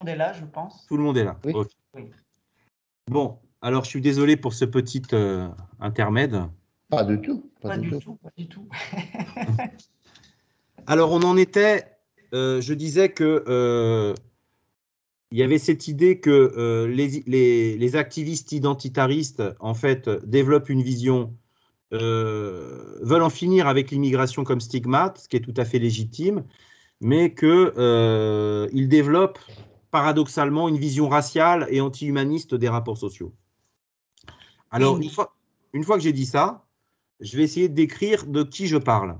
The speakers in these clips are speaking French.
monde est là, je pense. Tout le monde est là. Oui. Ok. Oui. Bon, alors je suis désolé pour ce petit euh, intermède. Pas du tout. Pas, Pas du du tout. tout, pas du tout. Alors on en était, euh, je disais que euh, il y avait cette idée que euh, les, les- les activistes identitaristes en fait développent une vision, euh, veulent en finir avec l'immigration comme stigmate, ce qui est tout à fait légitime, mais que euh, ils développent paradoxalement une vision raciale et anti-humaniste des rapports sociaux. Alors Quindi- une fois, une fois que j'ai dit ça, je vais essayer de décrire de qui je parle.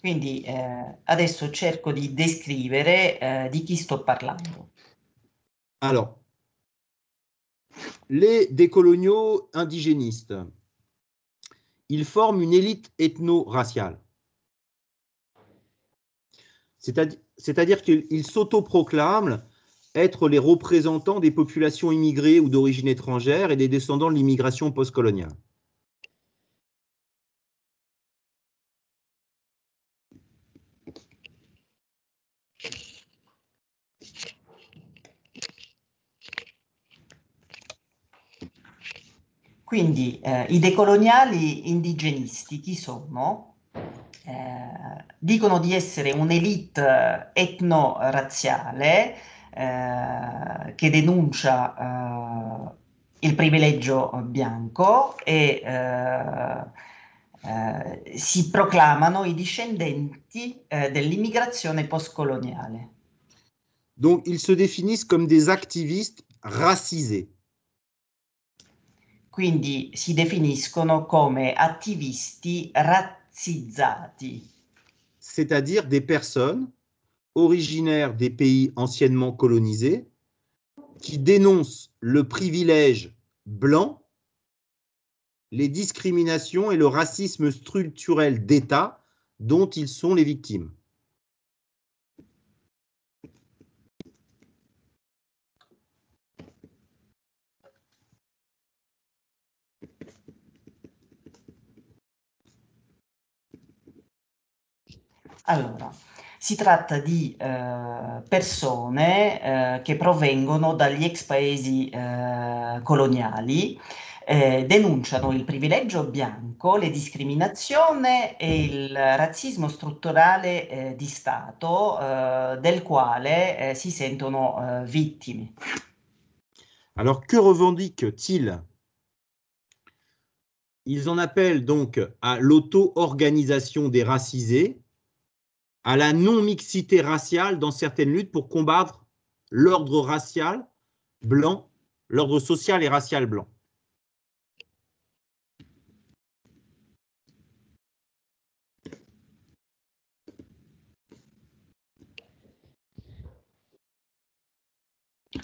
Quindi eh, adesso cerco di descrivere eh, di chi sto parlando. Alors, les décoloniaux indigénistes, ils forment une élite ethno-raciale. C'est-à-dire c'est-à-dire qu'ils s'autoproclament être les représentants des populations immigrées ou d'origine étrangère et des descendants de l'immigration postcoloniale. Quindi eh, i decoloniali indigenisti chi sono? Eh, dicono di essere un'elite etno-razziale eh, che denuncia eh, il privilegio bianco e eh, eh, si proclamano i discendenti eh, dell'immigrazione postcoloniale. Donc, ils se définissent comme des activistes racisés. Quindi si definiscono come attivisti c'est-à-dire des personnes originaires des pays anciennement colonisés qui dénoncent le privilège blanc, les discriminations et le racisme structurel d'État dont ils sont les victimes. Allora, si tratta di eh, persone eh, che provengono dagli ex paesi eh, coloniali, eh, denunciano il privilegio bianco, le discriminazioni e il razzismo strutturale eh, di Stato eh, del quale si sentono vittime. Alors, que revendiquent-ils Ils en appellent donc à l'auto-organisation des racisés, à la non-mixité raciale dans certaines luttes pour combattre l'ordre racial blanc, l'ordre social et racial blanc.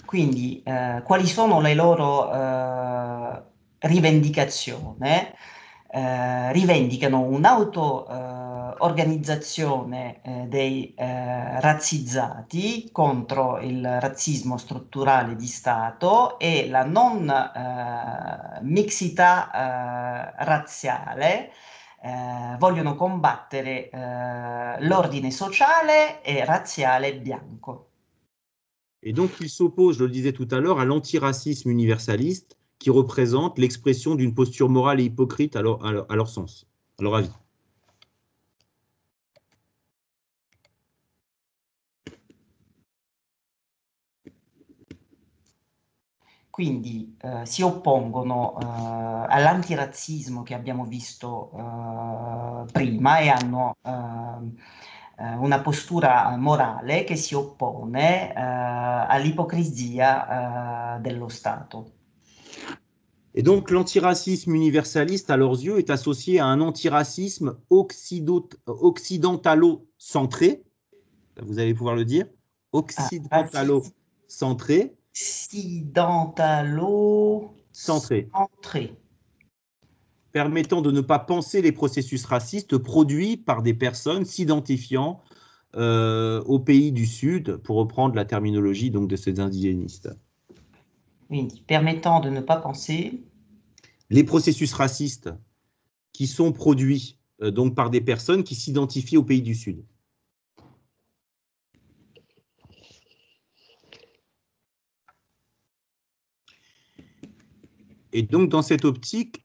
Quindi, eh, quali sono le loro eh, rivendicazioni? Eh, rivendicano un'auto-organizzazione eh, dei eh, razzizzati contro il razzismo strutturale di Stato e la non eh, mixità eh, razziale. eh, vogliono combattere eh, l'ordine sociale e razziale bianco. Et donc, ils s'opposent, je le disais tout à l'heure, à l'antiracisme universaliste qui représente l'expression d'une posture morale et hypocrite à leur, à leur- à leur sens, à leur avis. Quindi eh, si oppongono eh, all'antirazzismo che abbiamo visto eh, prima e hanno ehm, eh, una postura morale che si oppone eh, all'ipocrisia eh, dello Stato. Et donc, l'antiracisme universaliste, à leurs yeux, est associé à un antiracisme occidentalo-centré. Vous allez pouvoir le dire. Occidentalo-centré. Occidentalo Centré. centré. permettant de ne pas penser les processus racistes produits par des personnes s'identifiant euh, au pays du Sud, pour reprendre la terminologie donc, de ces indigénistes permettant de ne pas penser. Les processus racistes qui sont produits euh, donc par des personnes qui s'identifient au pays du Sud. Et donc, dans cette optique,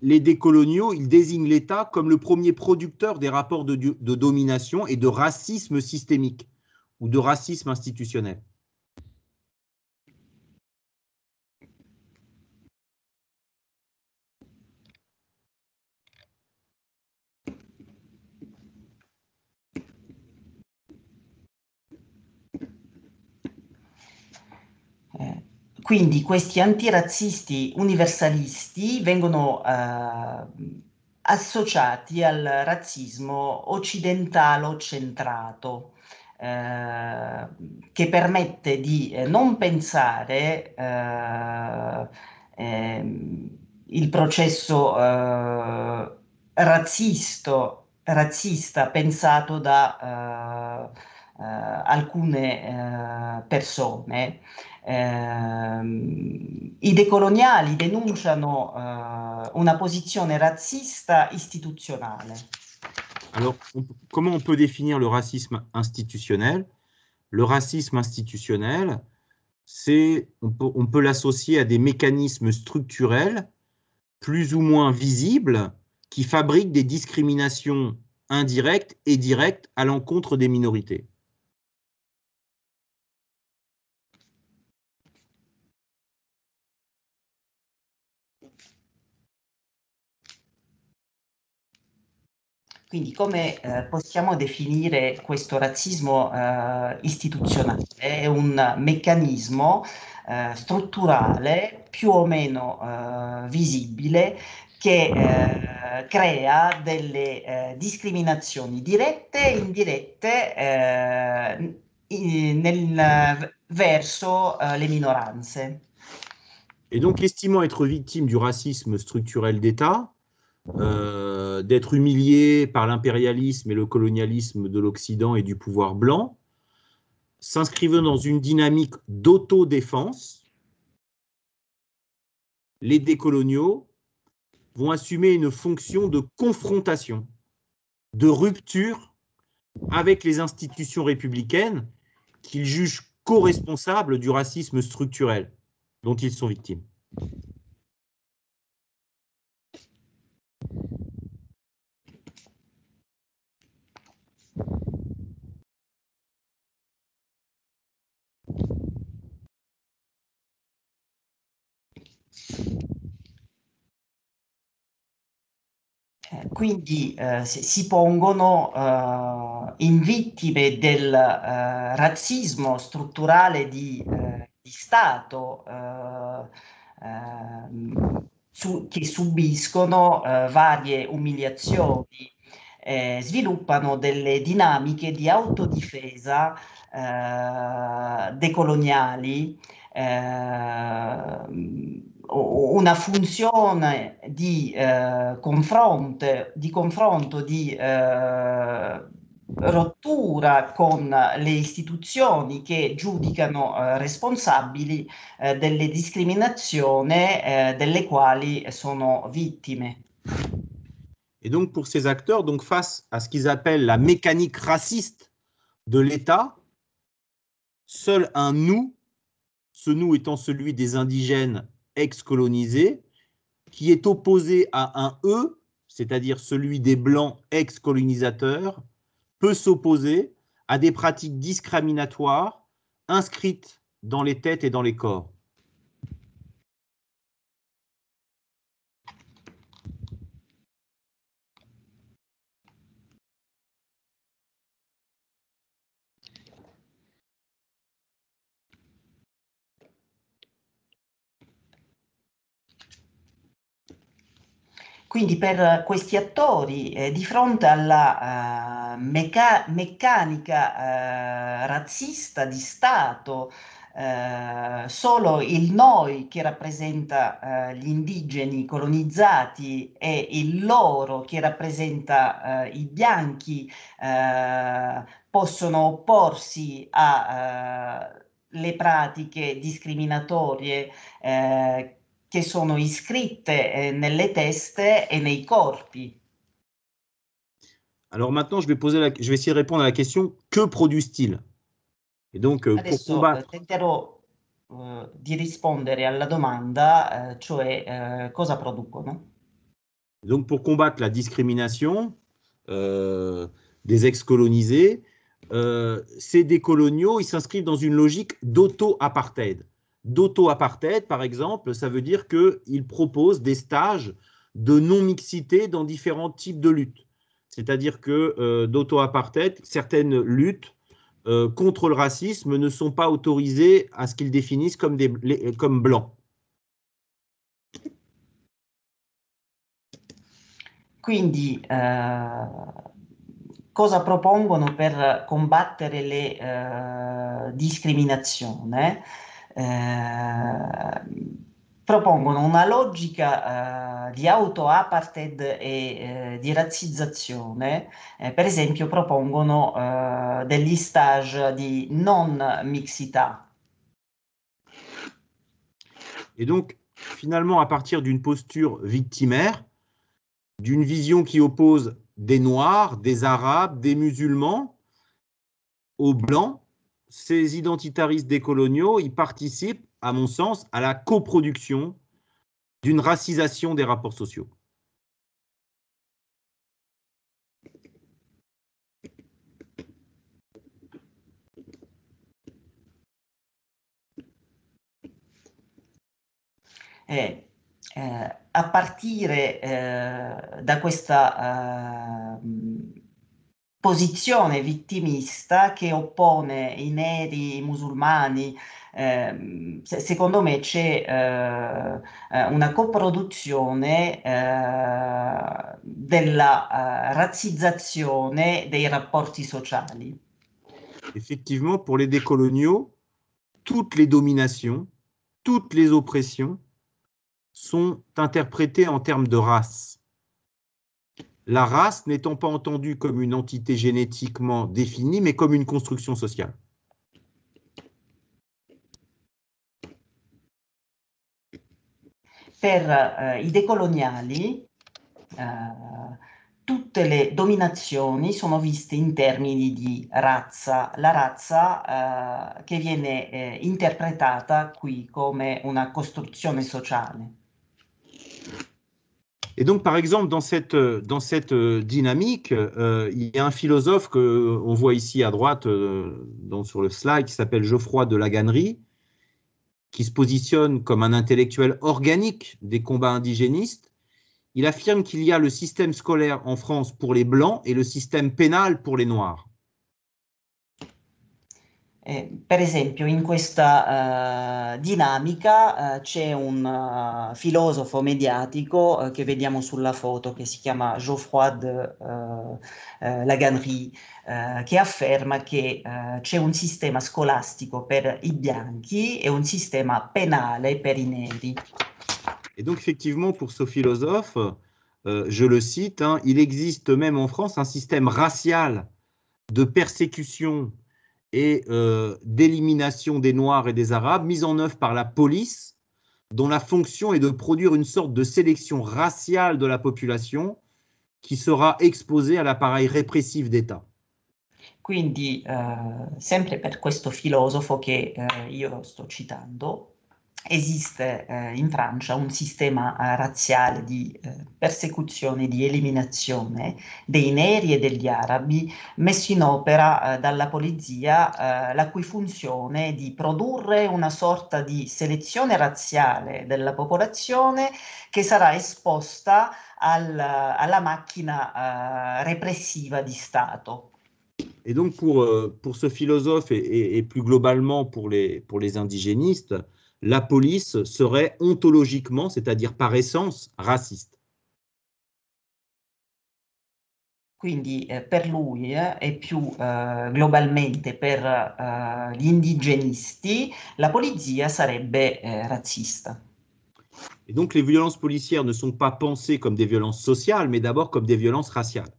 les décoloniaux, ils désignent l'État comme le premier producteur des rapports de, domination et de racisme systémique ou de racisme institutionnel. Quindi questi antirazzisti universalisti vengono eh, associati al razzismo occidentalo centrato, eh, che permette di eh, non pensare eh, ehm, il processo eh, razzisto, razzista pensato da alcune persone eh, I decoloniali denunciano eh, una posizione razzista istituzionale. Alors, comment on peut définir le racisme institutionnel? Le racisme institutionnel, c'est, on peut, on peut l'associer à des mécanismes structurels plus ou moins visibles qui fabriquent des discriminations indirectes et directes à l'encontre des minorités. Quindi come eh, possiamo definire questo razzismo eh, istituzionale? È un meccanismo eh, strutturale più o meno eh, visibile che eh, crea delle eh, discriminazioni dirette e indirette in, nel, verso le minoranze. Et donc, estimant être victime du racisme structurel d'État, Euh, d'être humilié par l'impérialisme et le colonialisme de l'Occident et du pouvoir blanc, s'inscrivant dans une dynamique d'autodéfense, les décoloniaux vont assumer une fonction de confrontation, de rupture avec les institutions républicaines qu'ils jugent co-responsables du racisme structurel dont ils sont victimes. Quindi eh, si pongono eh, in vittime del eh, razzismo strutturale di, eh, di Stato eh, su, che subiscono varie umiliazioni, sviluppano delle dinamiche di autodifesa decoloniali una funzione di, eh, confronto, di confronto, di eh, rottura con le istituzioni che giudicano eh, responsabili eh, delle discriminazioni eh, delle quali sono vittime. Et donc pour ces acteurs, donc face à ce qu'ils appellent la mécanique raciste de l'État, seul un nous, ce nous étant celui des indigènes ex-colonisé, qui est opposé à un E, c'est-à-dire celui des blancs ex-colonisateurs, peut s'opposer à des pratiques discriminatoires inscrites dans les têtes et dans les corps. Quindi per questi attori, eh, di fronte alla uh, meca- meccanica uh, razzista di Stato, uh, solo il noi che rappresenta gli indigeni colonizzati e il loro che rappresenta i bianchi possono opporsi alle pratiche discriminatorie eh, che sono iscritte eh, nelle teste e nei corpi. Alors maintenant, je vais, poser la, je vais essayer de répondre à la question que produisent-ils? Et donc, euh, Adesso, pour combattre... tenterò uh, di rispondere alla domanda, uh, cioè uh, cosa producono. Donc pour combattre la discrimination euh, des ex-colonisés, euh, ces décoloniaux, ils s'inscrivent dans une logique d'auto-apartheid. D'auto-apartheid, par exemple, ça veut dire qu'ils proposent des stages de non-mixité dans différents types de luttes. C'est-à-dire que euh, d'auto-apartheid, certaines luttes euh, contre le racisme ne sont pas autorisées à ce qu'ils définissent comme, blancs. Quindi, eh, cosa propongono per combattere le eh? Eh, propongono una logica uh, di auto-apartheid e uh, di razzizzazione, eh, per esempio propongono uh, degli stage di non mixità. Et donc, finalement, à partir d'une posture victimaire, d'une vision qui oppose des Noirs, des Arabes, des musulmans aux Blancs, ces identitaristes décoloniaux, ils participent à mon sens, à la coproduction d'une racisation des rapports sociaux. Eh, eh, a partire eh, eh, posizione vittimista che oppone i neri, i musulmani, eh, secondo me c'è eh, eh, una coproduzione eh, della eh, razzizzazione dei rapporti sociali. Effectivement, pour les décoloniaux, toutes les dominations, toutes les oppressions sont interprétées en termes de race. La race n'étant pas entendue comme une entité génétiquement définie, mais comme une construction sociale. per eh, i decoloniali eh, tutte le dominazioni sono viste in termini di razza, la razza eh, che viene eh, interpretata qui come una costruzione sociale. Et donc, par exemple, dans cette, dans cette dynamique, euh, il y a un philosophe qu'on voit ici à droite euh, sur le slide qui s'appelle Geoffroy de Laganerie, qui se positionne comme un intellectuel organique des combats indigénistes, il affirme qu'il y a le système scolaire en France pour les Blancs et le système pénal pour les Noirs. Eh, per esempio, in questa uh, dinamica uh, c'è un uh, filosofo mediatico che vediamo sulla foto che si chiama Geoffroy de Laganerie, che afferma che c'è un sistema scolastico per i bianchi e un sistema penale per i neri. Et donc, effectivement, pour ce philosophe, euh, je le cite, hein, il existe même en France un système racial de persécution et euh, d'élimination des Noirs et des Arabes mise en œuvre par la police, dont la fonction est de produire une sorte de sélection raciale de la population qui sera exposée à l'appareil répressif d'État. Quindi, uh, sempre per questo filosofo che uh, io sto citando, esiste eh, in Francia un sistema eh, razziale di eh, persecuzione, di eliminazione dei neri e degli arabi messo in opera eh, dalla polizia, eh, la cui funzione è di produrre una sorta di selezione razziale della popolazione che sarà esposta al, alla macchina eh, repressiva di Stato. Et donc pour, euh, pour ce philosophe et, et, et plus globalement pour les, pour les indigénistes, la police serait ontologiquement, c'est-à-dire par essence, raciste. Quindi eh, per lui eh, e più eh, globalmente per eh, gli indigenisti la polizia sarebbe eh, razzista. Et donc les violences policières ne sont pas pensées comme des violences sociales, mais d'abord comme des violences raciales.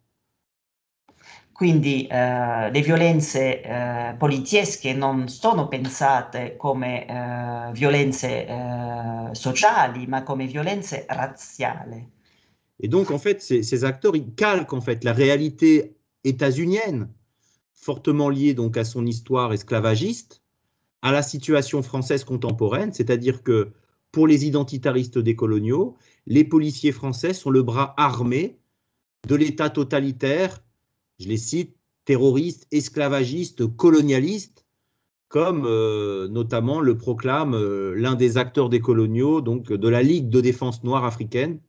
Quindi eh, le violenze eh, poliziesche non sono pensate come eh, violenze eh, come violenze razziali. Et donc, en fait, ces, acteurs, calquent en fait la réalité états-unienne, fortement liée donc à son histoire esclavagiste, à la situation française contemporaine, c'est-à-dire que pour les identitaristes décoloniaux, les policiers français sont le bras armé de l'État totalitaire, je les cite, terroriste, esclavagiste, colonialiste, comme euh, notamment le proclame euh, l'un des acteurs décoloniaux, donc de la Ligue de défense noire africaine,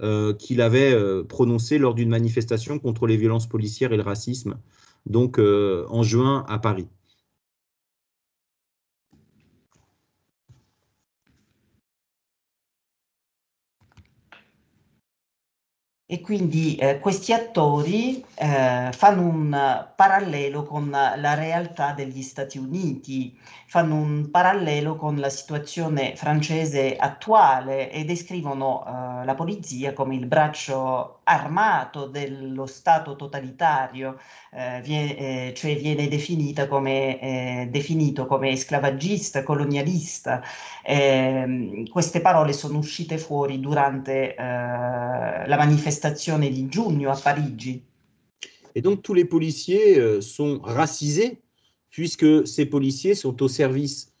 euh, qu'il avait prononcé lors d'une manifestation contre les violences policières et le racisme, donc en juin à Paris. E quindi eh, questi attori eh, fanno un parallelo con la realtà degli Stati Uniti, fanno un parallelo con la situazione francese attuale e descrivono eh, la polizia come il braccio armato dello Stato totalitario, eh, vie, eh, cioè viene definita come, eh, definito come sclavagista, colonialista. Ehm, queste parole sono uscite fuori durante la manifestazione di giugno a Parigi. Et donc tous les policiers euh, sont racisés puisque ces policiers sont au service,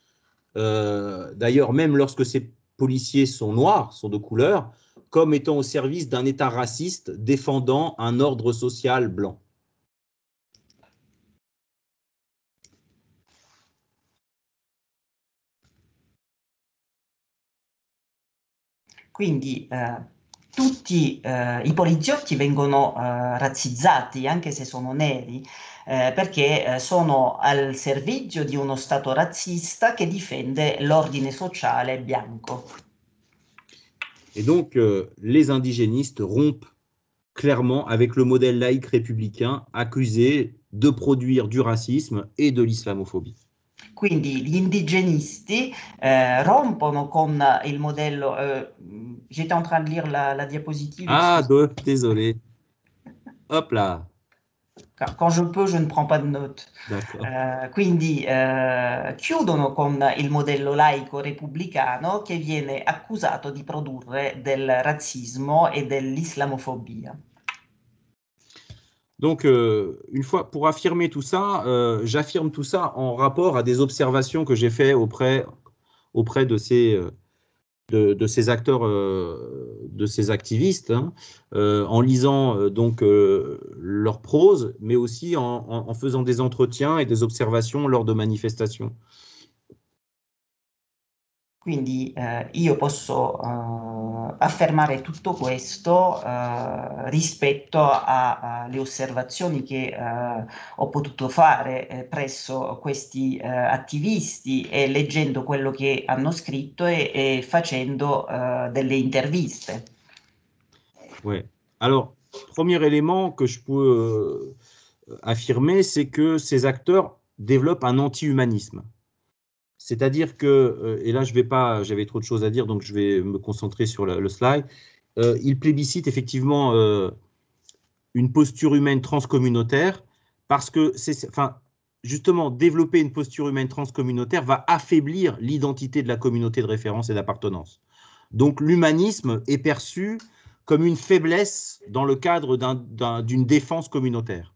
euh, d'ailleurs même lorsque ces policiers sont noirs, sont de couleur, comme étant au service d'un État raciste défendant un ordre social blanc. Quindi eh, tutti eh, i poliziotti vengono eh, razzizzati, anche se sono neri, eh, perché eh, sono al servizio di uno Stato razzista che difende l'ordine sociale bianco. Et donc, euh, les indigénistes rompent clairement avec le modèle laïque républicain accusé de produire du racisme et de l'islamophobie. Quindi gli indigenisti eh, rompono con il modello. Eh, J'étais en train de lire la, la diapositive. Ah, deux, désolé. Hop là. Quand je peux, je ne prends pas de notes. Eh, quindi eh, chiudono con il modello laico repubblicano che viene accusato di produrre del razzismo e dell'islamofobia. Donc, euh, une fois, pour affirmer tout ça, euh, j'affirme tout ça en rapport à des observations que j'ai faites auprès, de ces... Euh, de, ces acteurs, de ces activistes, hein, en lisant donc leur prose, mais aussi en, faisant des entretiens et des observations lors de manifestations. Quindi eh, io posso eh, affermare tutto questo eh, rispetto alle osservazioni che eh, ho potuto fare eh, presso questi eh, attivisti e leggendo quello che hanno scritto e, e facendo delle interviste. Oui. Alors, premier élément que je peux affirmer, c'est que ces acteurs développent un anti-humanisme. C'est-à-dire que, euh, et là je vais pas, j'avais trop de choses à dire, donc je vais me concentrer sur le, slide. Euh, il plébiscite effectivement euh, une posture humaine transcommunautaire parce que c'est, enfin, justement, développer une posture humaine transcommunautaire va affaiblir l'identité de la communauté de référence et d'appartenance. Donc l'humanisme est perçu comme une faiblesse dans le cadre d'une défense communautaire.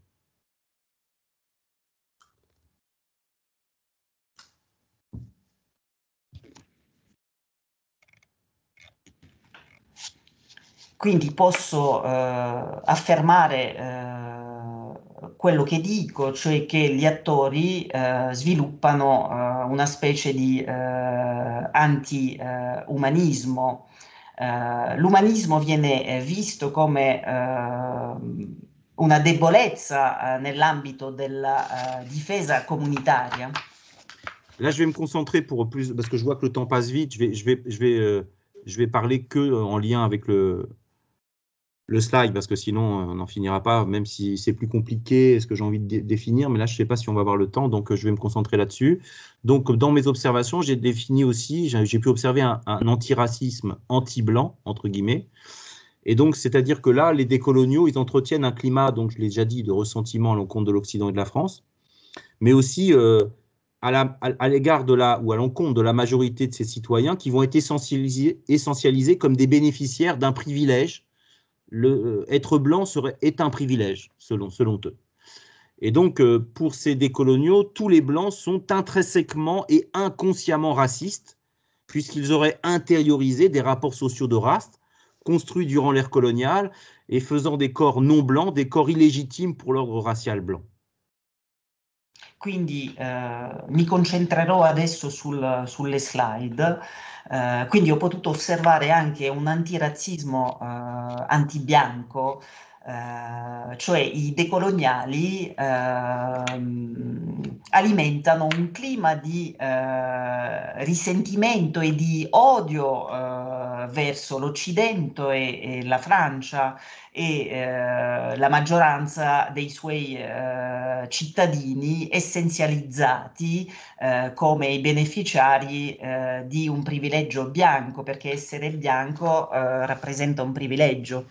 Quindi posso eh, affermare eh, quello che dico, cioè che gli attori eh, sviluppano eh, una specie di eh, anti-umanismo. Eh, l'umanismo viene visto come una debolezza nell'ambito della difesa comunitaria. Là, je vais me concentrer pour plus, parce que je vois que le temps passe vite, je vais, je vais, je vais, euh, je vais parler que en lien avec le, le slide, parce que sinon, on n'en finira pas, même si c'est plus compliqué, ce que j'ai envie de définir, mais là, je ne sais pas si on va avoir le temps, donc je vais me concentrer là-dessus. Donc, dans mes observations, j'ai défini aussi, j'ai pu observer un, antiracisme anti-blanc, entre guillemets, et donc, c'est-à-dire que là, les décoloniaux, ils entretiennent un climat, donc je l'ai déjà dit, de ressentiment à l'encontre de l'Occident et de la France, mais aussi euh, à l'égard de la, ou à l'encontre de la majorité de ces citoyens qui vont être essentialisés comme des bénéficiaires d'un privilège le, euh, être blanc serait, est un privilège, selon, selon eux. Et donc, euh, pour ces décoloniaux, tous les Blancs sont intrinsèquement et inconsciemment racistes, puisqu'ils auraient intériorisé des rapports sociaux de race construits durant l'ère coloniale et faisant des corps non blancs des corps illégitimes pour l'ordre racial blanc. Quindi eh, mi concentrerò adesso sul, sulle slide. Eh, quindi ho potuto osservare anche un antirazzismo eh, antibianco eh, cioè i decoloniali eh, alimentano un clima di eh, risentimento e di odio eh, verso l'Occidente e, e, la Francia e la maggioranza dei suoi cittadini essenzializzati come i beneficiari di un privilegio bianco, perché essere bianco rappresenta un privilegio.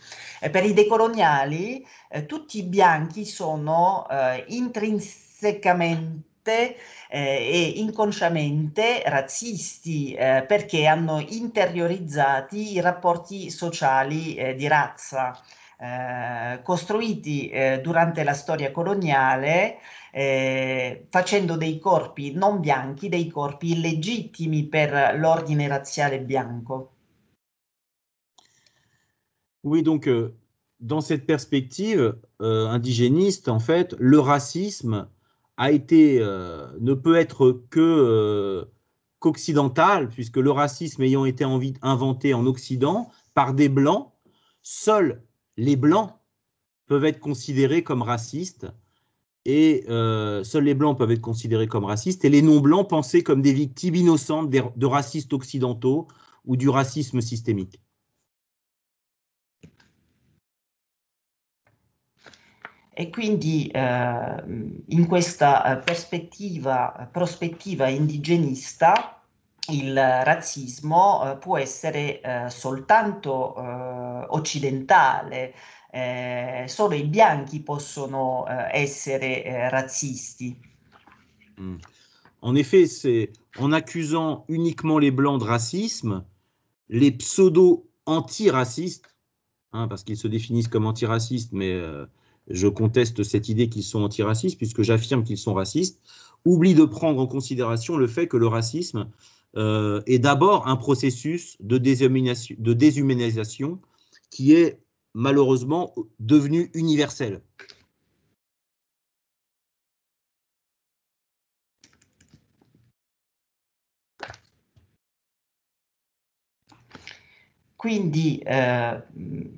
Per i decoloniali eh, tutti i bianchi sono eh, intrinsecamente eh, e inconsciamente razzisti eh, perché hanno interiorizzati i rapporti sociali eh, di razza. Eh, costruiti durante la storia coloniale facendo dei corpi non bianchi, dei corpi illegittimi per l'ordine razziale bianco. Oui, donc euh, dans cette perspective euh, indigéniste, en fait, le racisme a été, euh, ne peut être qu'occidental, puisque le racisme ayant été inventé en Occident par des blancs, seuls les blancs peuvent être considérés comme racistes, et seuls les blancs peuvent être considérés comme racistes, et les non-blancs pensés comme des victimes innocentes de racistes occidentaux ou du racisme systémique. E quindi eh, in questa eh, prospettiva, prospettiva indigenista il razzismo eh, può essere eh, soltanto eh, occidentale, eh, solo i bianchi possono essere razzisti. Mm. En effet, c'est en accusant uniquement les blancs de racisme, les pseudo-antiracistes, hein, parce qu'ils se définissent comme antiracistes, mais euh, je conteste cette idée qu'ils sont antiracistes, puisque j'affirme qu'ils sont racistes, oublie de prendre en considération le fait que le racisme euh, est d'abord un processus de déshumanisation qui est malheureusement devenu universel. Quindi eh,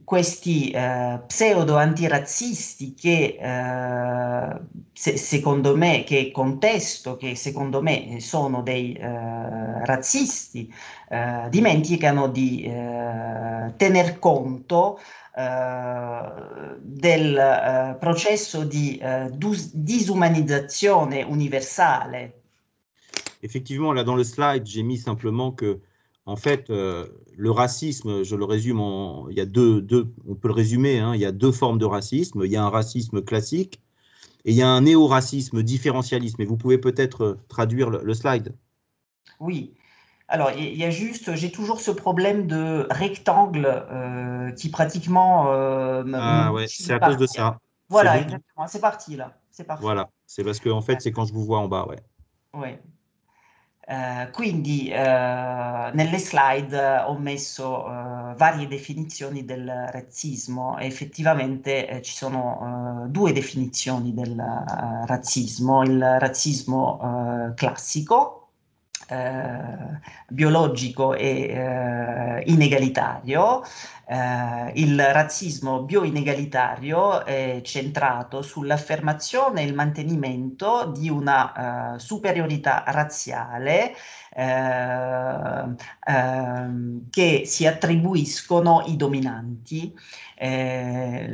questi eh, pseudo antirazzisti che eh, se, secondo me, che contesto, che secondo me sono dei eh, razzisti, eh, dimenticano di eh, tener conto del processo di disumanizzazione universale. Effectivement, là dans le slide, j'ai mis simplement que en fait, euh, le racisme, je le résume, en, il y a deux, deux, on peut le résumer, hein, il y a deux formes de racisme. Il y a un racisme classique et il y a un néo-racisme, différentialisme. Et vous pouvez peut-être euh, traduire le, slide. Oui. Alors, il y a juste, j'ai toujours ce problème de rectangle euh, qui pratiquement. ah ouais, c'est à cause de ça. Voilà, exactement. C'est parti là. C'est parti. Voilà, c'est parce que en fait, c'est quand je vous vois en bas, ouais. Ouais. Eh, quindi eh, nelle slide ho messo eh, varie definizioni del razzismo e effettivamente eh, ci sono eh, due definizioni del eh, razzismo, il razzismo classico eh, biologico e eh, inegalitario. Eh, il razzismo bioinegalitario è centrato sull'affermazione e il mantenimento di una superiorità razziale eh, eh, che si attribuiscono i dominanti. Eh,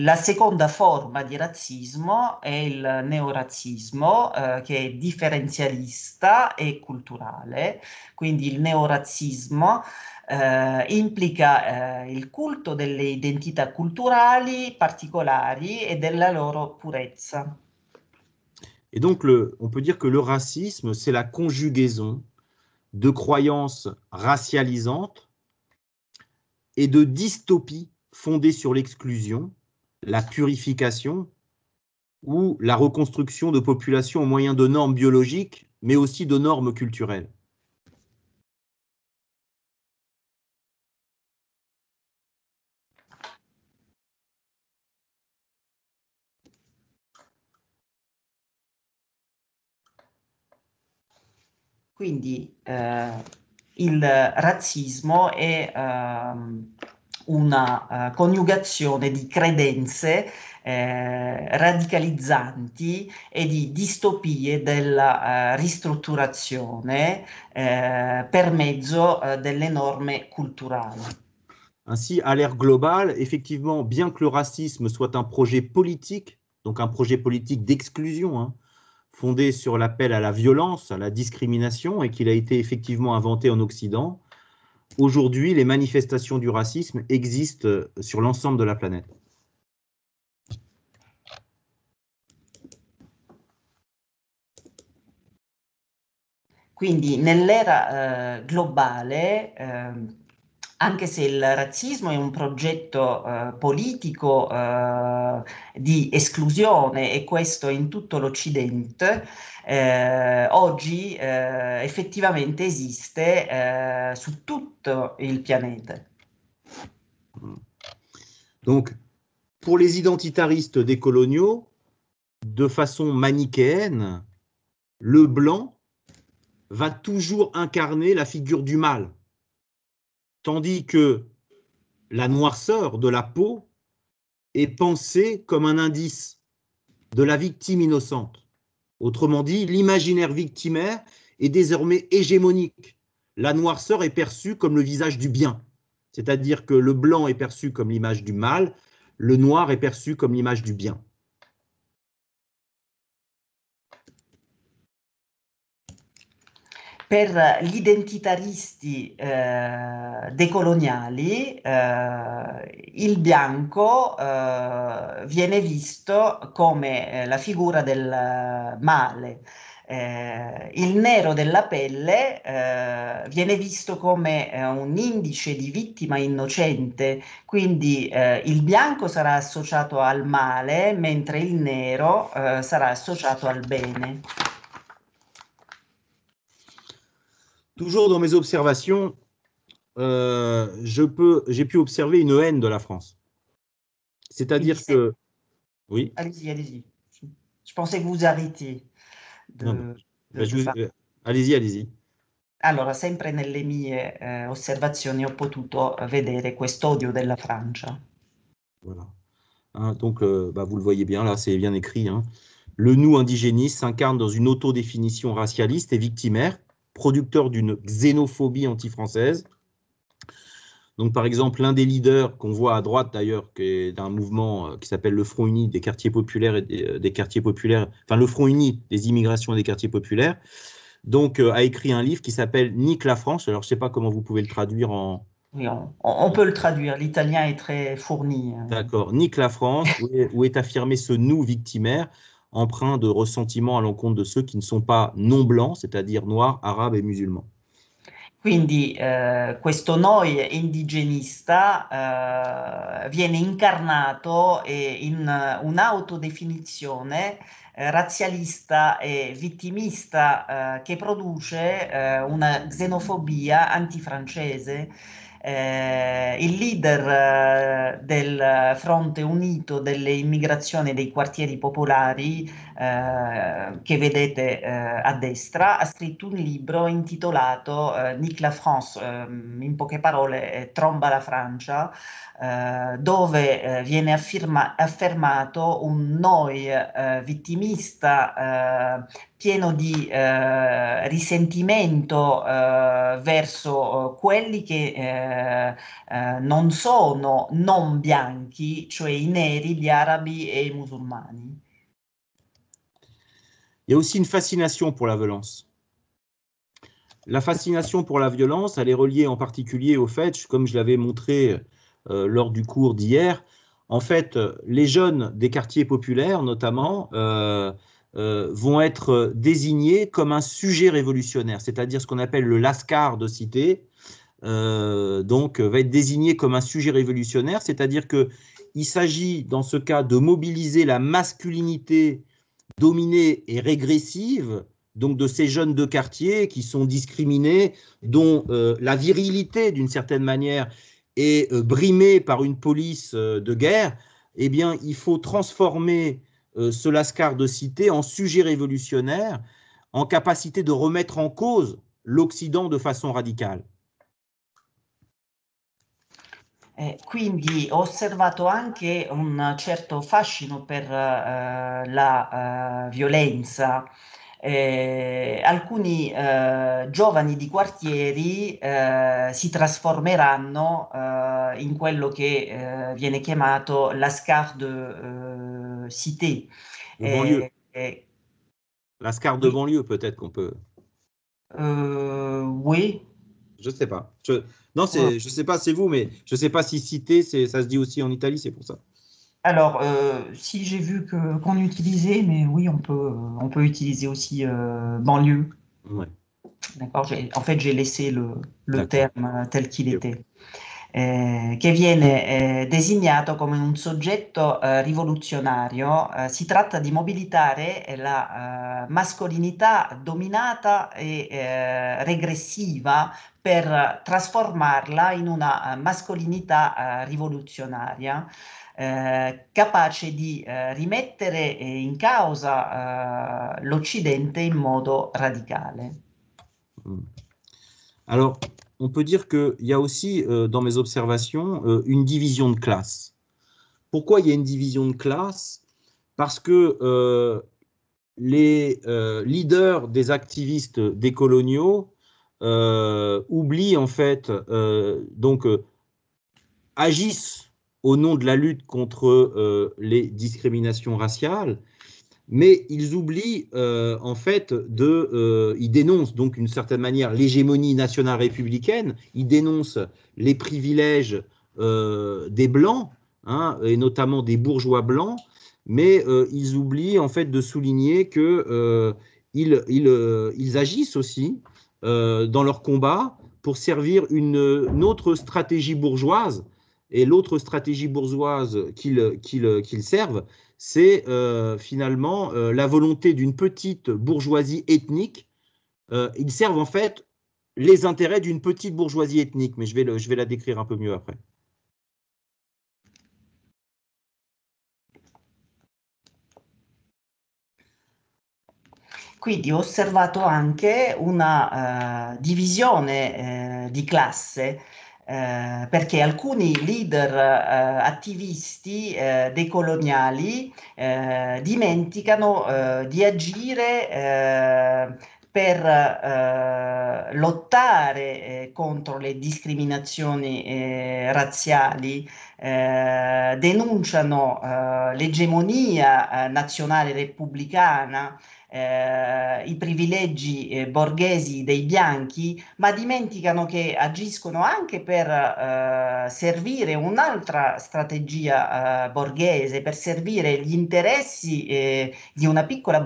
la seconda forma di razzismo è il neorazzismo eh, che è differenzialista e culturale, quindi il neorazzismo eh, implica eh, il culto delle identità culturali particolari e della loro purezza. Et donc, le, on peut dire que le racisme, c'est la conjugaison de croyances racialisantes et de dystopies fondées sur l'exclusion, la purification ou la reconstruction de populations au moyen de normes biologiques, mais aussi de normes culturelles. Quindi eh, il razzismo è ehm, una uh, coniugazione di credenze eh, radicalizzanti e di distopie della uh, ristrutturazione eh, per mezzo uh, delle norme culturali. Ainsi, à l'ère globale, effectivement, bien que le racisme soit un projet politique, donc un projet politique d'exclusion, hein, fondé sur l'appel à la violence, à la discrimination, et qu'il a été effectivement inventé en Occident, aujourd'hui, les manifestations du racisme existent sur l'ensemble de la planète. Quindi nell'era eh, globale eh, anche se il razzismo è un progetto eh, politico eh, di esclusione e questo in tutto l'Occidente, eh, oggi eh, effettivamente esiste eh, su tutto il pianeta. Donc, pour les identitaristes décoloniaux, de façon manichéenne, le blanc va toujours incarner la figure du mal. Tandis que la noirceur de la peau est pensée comme un indice de la victime innocente. Autrement dit, l'imaginaire victimaire est désormais hégémonique. La noirceur est perçue comme le visage du bien, c'est-à-dire que le blanc est perçu comme l'image du mal, le noir est perçu comme l'image du bien. Per gli identitaristi eh, decoloniali eh, il bianco eh, viene visto come eh, la figura del male. Eh, il nero della pelle eh, viene visto come un indice di vittima innocente, quindi il bianco sarà associato al male, mentre il nero sarà associato al bene. Toujours dans mes observations, euh, j'ai pu observer une haine de la France. C'est-à-dire que. Oui. Allez-y, allez-y. Je pensais que vous arrêtiez. Ben, euh, allez-y, allez-y. Allora, sempre nelle mie eh, osservazioni ho potuto vedere quest'odio della Francia. Voilà. Hein, donc, euh, bah, vous le voyez bien, là, c'est bien écrit. Hein. Le nous indigéniste s'incarne dans une autodéfinition racialiste et victimaire producteur d'une xénophobie anti-française. Donc, par exemple, l'un des leaders qu'on voit à droite d'ailleurs, qui est d'un mouvement euh, qui s'appelle le Front Uni des quartiers populaires et euh, des, quartiers populaires, enfin le Front Uni des immigrations et des quartiers populaires, donc euh, a écrit un livre qui s'appelle Nique la France. Alors, je ne sais pas comment vous pouvez le traduire en. Oui, on, peut le traduire. L'italien est très fourni. Hein. D'accord. Nique la France, où est affirmé ce nous victimaire? Empreint de ressentiment à l'encontre de ceux qui ne sont pas non blancs, c'est-à-dire noirs, arabes et musulmans. Quindi eh, questo noi indigenista eh, viene incarnato in un'autodefinizione eh, razzialista e vittimista eh, che produce eh, una xenofobia antifrancese eh, il leader eh, del fronte unito delle immigrazioni dei quartieri popolari eh, che vedete eh, a destra ha scritto un libro intitolato eh, Nick la France, ehm, in poche parole Tromba la Francia, eh, dove viene affirma- affermato un noi vittimista pieno di eh, risentimento eh, verso eh, quelli che eh, eh, non sono non bianchi, cioè i neri, gli arabi e i musulmani. Il y a aussi une fascination pour la violence. La fascination pour la violence, elle est reliée en particulier au fait, comme je l'avais montré euh, lors du cours d'hier, en fait, les jeunes des quartiers populaires, notamment, euh, euh, vont être désignés comme un sujet révolutionnaire, c'est-à-dire ce qu'on appelle le lascar de cité, donc va être désigné comme un sujet révolutionnaire, c'est-à-dire que il s'agit dans ce cas de mobiliser la masculinité dominée et régressive, donc de ces jeunes de quartier qui sont discriminés, dont euh, la virilité, d'une certaine manière, est euh, brimée par une police euh, de guerre, eh bien, il faut transformer ce lascar de cité en sujet révolutionnaire, en capacité de remettre en cause l'Occident de façon radicale. Eh, quindi ho osservato anche un certo fascino per eh, la eh, violenza. Eh, alcuni eh, giovani di quartieri eh, si trasformeranno in quello che viene chiamato la scar de cité. la scar de banlieue, peut-être qu'on peut. oui. Je ne sais pas. Je, non, c'est, je sais pas, c'est vous, mais je ne sais pas si cité, c'est, ça se dit aussi en Italie, c'est pour ça. Alors, euh, si j'ai vu que, qu'on utilisait, mais oui, on peut, on peut utiliser aussi euh, banlieue. Ouais. D'accord. En fait, j'ai laissé le, le terme tel qu'il était. Eh, che viene eh, designato come un soggetto eh, rivoluzionario. Eh, si tratta di mobilitare la eh, mascolinità dominata e eh, regressiva per trasformarla in una mascolinità rivoluzionaria. capace di rimettere in causa l'Occidente in modo radicale. Mm. Alors, on peut dire qu'il y a aussi, euh, dans mes observations, euh, une division de classe. Pourquoi il y a une division de classe? Parce que euh, les leaders des activistes décoloniaux oublient en fait, donc agissent au nom de la lutte contre les discriminations raciales, mais ils oublient euh, en fait de, euh, ils dénoncent donc d'une certaine manière l'hégémonie nationale républicaine, ils dénoncent les privilèges euh, des blancs, hein, et notamment des bourgeois blancs, mais ils oublient en fait de souligner que ils, ils, agissent aussi dans leur combat pour servir une, une autre stratégie bourgeoise, et l'autre stratégie bourgeoise qu'ils servent, c'est euh, finalement euh, la volonté d'une petite bourgeoisie ethnique. Euh, ils servent en fait les intérêts d'une petite bourgeoisie ethnique, mais je vais, la décrire un peu mieux après. Quindi ho osservato anche una uh, divisione uh, di classe Eh, perché alcuni leader eh, attivisti eh, decoloniali eh, dimenticano eh, di agire per lottare contro le discriminazioni razziali, denunciano l'egemonia nazionale repubblicana, eh, i privilegi eh, borghesi dei bianchi, ma dimenticano che agiscono anche per eh, servire un'altra strategia eh, borghese, per servire gli interessi eh, di una piccola.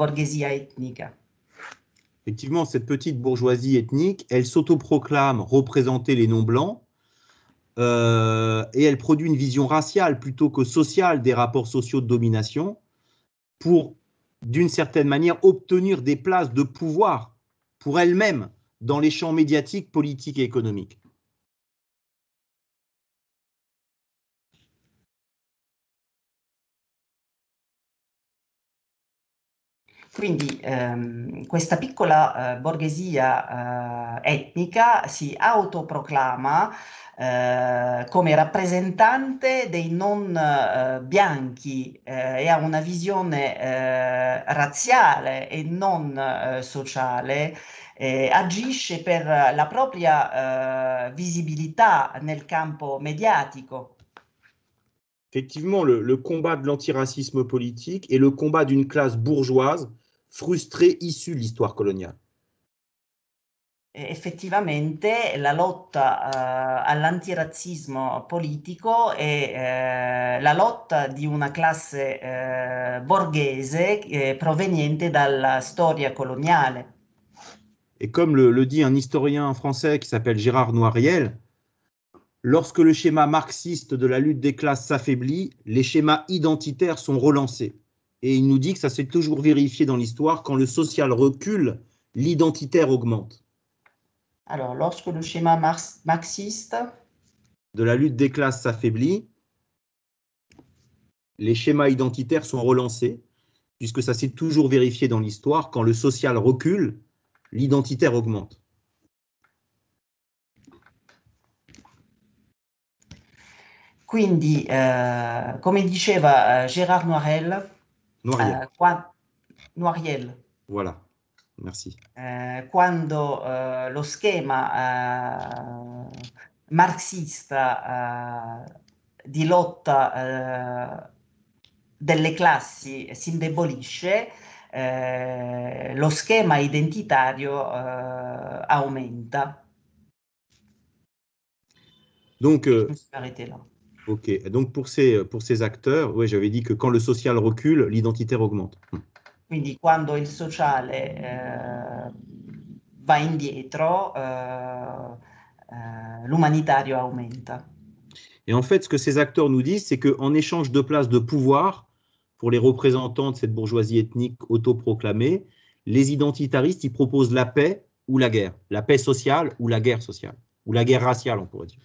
Effectivement, cette petite bourgeoisie ethnique, elle s'autoproclame représenter les non-blancs, euh, et elle produit une vision raciale plutôt que sociale des rapports sociaux de domination pour d'une certaine manière, obtenir des places de pouvoir pour elle-même dans les champs médiatiques, politiques et économiques. Quindi ehm, questa piccola eh, borghesia eh, etnica si eh, come rappresentante dei non eh, bianchi eh, e ha una visione eh, razziale e non eh, sociale, agisce per la propria visibilità nel campo mediatico. Effectivement, le, le combat de l'antiracisme politique est le combat d'une classe bourgeoise frustrée issue de l'histoire coloniale. Effettivamente la lotta uh, all'antirazzismo politico è uh, la lotta di una classe uh, borghese eh, proveniente dalla storia coloniale. Et comme le, le, dit un historien français qui s'appelle Gérard Noiriel, lorsque le schéma marxiste de la lutte des classes s'affaiblit, les schémas identitaires sont relancés. Et il nous dit que ça s'est toujours vérifié dans l'histoire, quand le social recule, l'identitaire augmente. Alors, lorsque le schéma marxiste de la lutte des classes s'affaiblit, les schémas identitaires sont relancés, puisque ça s'est toujours vérifié dans l'histoire, quand le social recule, l'identitaire augmente. Quindi, eh, come diceva Gérard Noirel, Noiriel. eh, qua- Noiriel, Voilà, merci. eh, quando eh, lo schema eh, marxista di lotta delle classi si indebolisce, eh, lo schema identitario eh, aumenta. Donc, euh, Je me suis arrêté là. ok. Donc pour ces, pour ces acteurs, ouais, j'avais dit que quand le social recule, l'identitaire augmente. Quindi quando il sociale eh, va indietro, eh, eh, l'umanitario aumenta. Et en fait, ce que ces acteurs nous disent, c'est qu'en échange de places de pouvoir pour les représentants de cette bourgeoisie ethnique autoproclamée, les identitaristes, ils proposent la paix ou la guerre, la paix sociale ou la guerre sociale, ou la guerre raciale, on pourrait dire.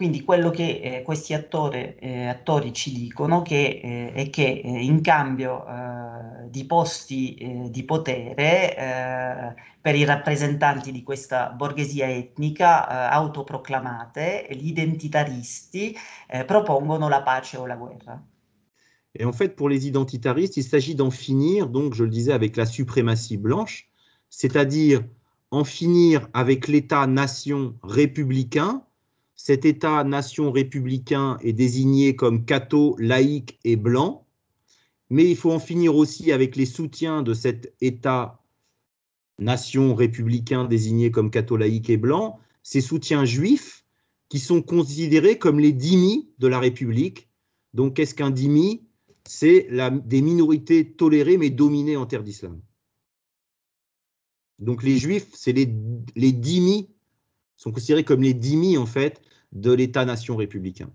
Quindi quello che eh, questi attori, eh, attori ci dicono che, eh, è che eh, in cambio eh, di posti eh, di potere per i rappresentanti di questa borghesia etnica autoproclamate, gli identitaristi propongono la pace o la guerra. Et en fait, pour les identitaristes, il s'agit d'en finir, donc je le disais, avec la suprématie blanche, c'est-à-dire en finir avec l'État-nation républicain. Cet État-nation républicain est désigné comme catho, laïque et blanc, mais il faut en finir aussi avec les soutiens de cet État-nation républicain désigné comme catho, laïque et blanc, ces soutiens juifs qui sont considérés comme les dhimmis de la République. Donc, qu'est-ce qu'un dhimmi c'est des minorités tolérées mais dominées en terre d'islam. Donc les juifs, c'est les, les sont considérés comme les dhimmis en fait de l'État-nation républicain.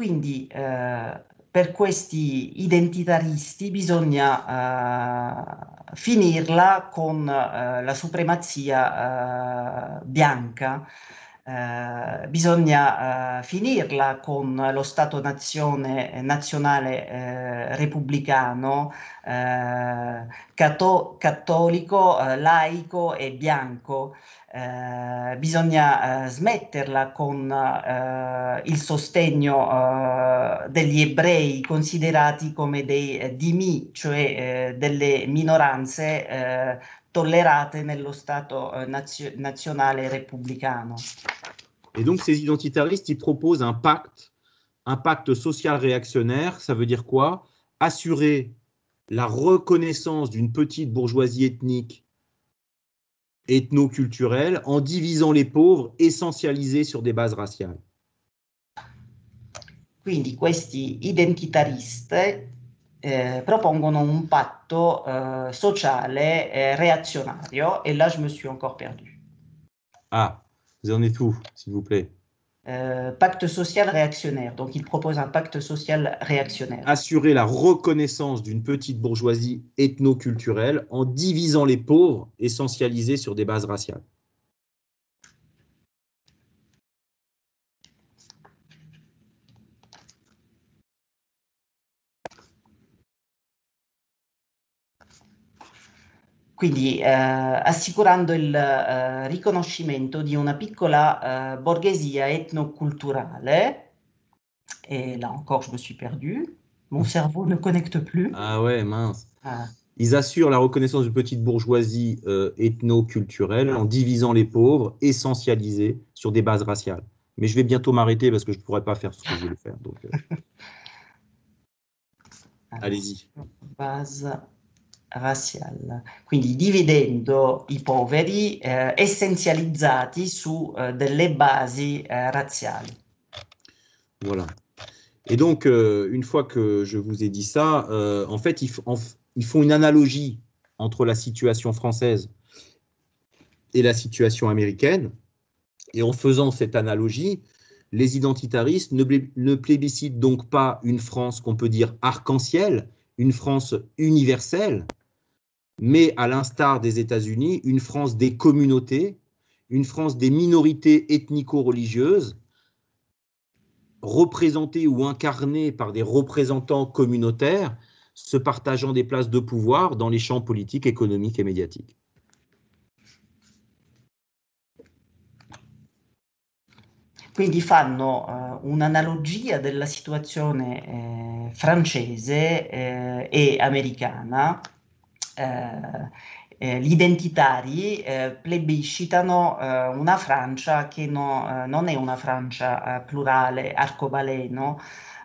Quindi eh, per questi identitaristi bisogna eh, finirla con eh, la supremazia eh, bianca, eh, bisogna eh, finirla con lo Stato-nazione nazionale eh, repubblicano, eh, catto- cattolico, eh, laico e bianco. Eh, bisogna eh, smetterla con eh, il sostegno eh, degli ebrei considerati come dei eh, dhimmi, cioè eh, delle minoranze eh, tollerate nello Stato eh, nazio- nazionale repubblicano. Et donc ces identitaristes, ils proposent un pacte, un pacte social réactionnaire. Ça veut dire quoi? Assurer la reconnaissance d'une petite bourgeoisie ethnique ethno-culturelle en divisant les pauvres essentialisés sur des bases raciales. Quindi questi identitaristi eh, propongono un patto eh, sociale eh, reazionario e là je me suis encore perdu. Ah, vous en êtes où, s'il vous plaît? Euh, pacte social réactionnaire. Donc, il propose un pacte social réactionnaire. Assurer la reconnaissance d'une petite bourgeoisie ethno-culturelle en divisant les pauvres essentialisés sur des bases raciales. Quindi eh, assicurando il eh, riconoscimento di una piccola eh, borghesia etnoculturale. Et là encore, je me suis perdue. Mon cerveau ne connecte plus. Ah ouais, mince. Ah. Ils assurent la reconnaissance d'une petite bourgeoisie euh, ethno-culturelle en divisant les pauvres essentialisés sur des bases raciales. Mais je vais bientôt m'arrêter parce que je ne pourrais pas faire ce que je voulais faire. Donc, euh, Alors, allez-y. Base razziale. Quindi dividendo i poveri eh, su eh, delle basi eh, razziali. Voilà. Et donc, une fois que je vous ai dit ça, en fait, ils font une analogie entre la situation française et la situation américaine. Et en faisant cette analogie, les identitaristes ne, plébiscitent donc pas une France qu'on peut dire arc-en-ciel, une France universelle, mais à l'instar des États-Unis, une France des communautés, une France des minorités ethnico-religieuses, représentées ou incarnées par des représentants communautaires, se partageant des places de pouvoir dans les champs politiques, économiques et médiatiques. Quindi fanno uh, un'analogia della situazione eh, francese eh, e americana. Eh, eh gli identitari eh, plebiscitano una Francia che no, non è una Francia plurale, arcobaleno,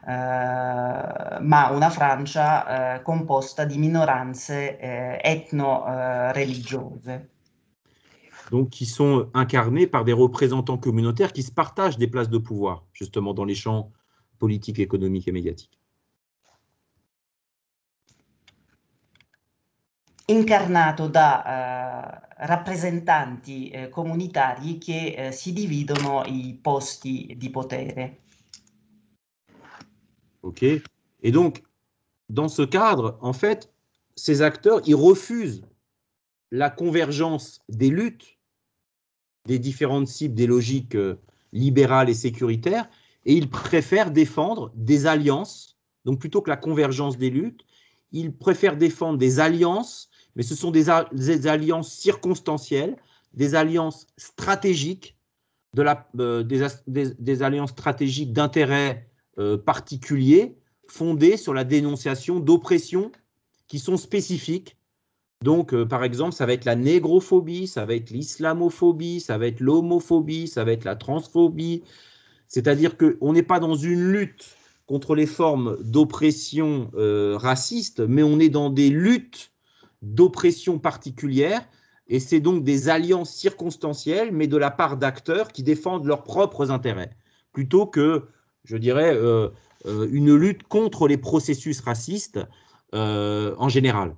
ma una Francia composta di minoranze etno-religiose. donc qui sont incarnés par des représentants communautaires qui se partagent des places de pouvoir, justement dans les champs politiques, économiques et médiatiques. Incarnato da uh, rappresentanti uh, comunitari che uh, si dividono i posti di potere. Ok. Et donc, dans ce cadre, en fait, ces acteurs, ils refusent la convergence des luttes des différentes cibles des logiques euh, libérales et sécuritaires, et ils préfèrent défendre des alliances, donc plutôt que la convergence des luttes, ils préfèrent défendre des alliances, mais ce sont des, alliances circonstancielles, des alliances stratégiques, euh, des, alliances stratégiques d'intérêt euh, particulier, fondées sur la dénonciation d'oppressions qui sont spécifiques donc, euh, par exemple, ça va être la négrophobie, ça va être l'islamophobie, ça va être l'homophobie, ça va être la transphobie. C'est-à-dire qu'on n'est pas dans une lutte contre les formes d'oppression euh, raciste, mais on est dans des luttes d'oppression particulières, et c'est donc des alliances circonstancielles, mais de la part d'acteurs qui défendent leurs propres intérêts, plutôt que, je dirais, euh, une lutte contre les processus racistes en général.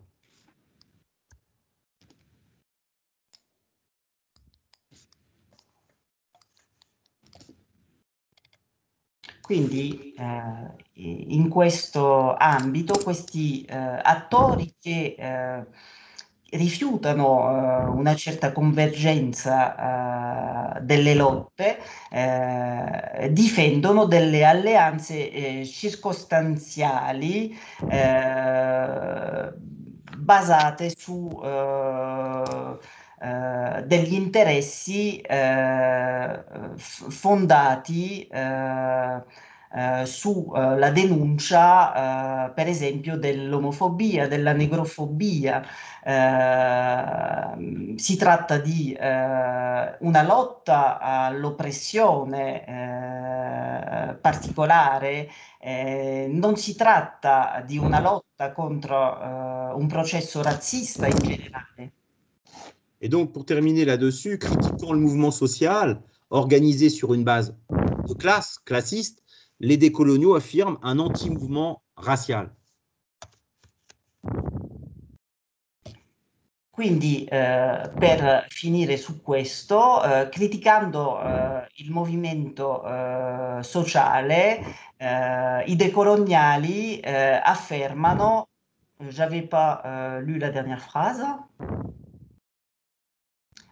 In questo ambito questi eh, attori che eh, rifiutano eh, una certa convergenza eh, delle lotte eh, difendono delle alleanze circostanziali basate su eh, degli interessi eh, fondati eh, eh, sulla denuncia, per esempio, dell'omofobia, della negrofobia. si tratta di una lotta all'oppressione particolare, non si tratta di una lotta contro un processo razzista in generale. Et donc, pour terminer là-dessus, critiquant le mouvement social organisé sur une base de classe, classiste, les décoloniaux affirment un anti-mouvement racial. Quindi, eh, per finire su questo, eh, criticando eh, il movimento eh, sociale, eh, i decoloniali eh, affermano, j'avais pas lu la dernière phrase,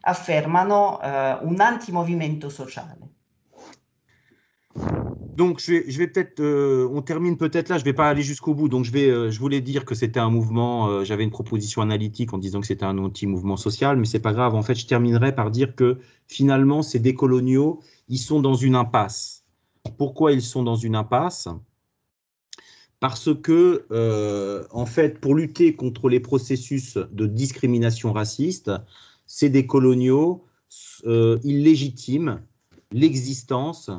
affermano un anti-movimento sociale. Donc, je vais, peut-être, euh, on termine peut-être là, je ne vais pas aller jusqu'au bout. Donc, je, euh, voulais dire que c'était un mouvement, euh, j'avais une proposition analytique en disant que c'était un anti-mouvement social, mais c'est pas grave. En fait, je terminerai par dire que finalement, ces décoloniaux, ils sont dans une impasse. Pourquoi ils sont dans une impasse? Parce que, en fait, pour lutter contre les processus de discrimination raciste, c'est des coloniaux euh, illégitimes l'existence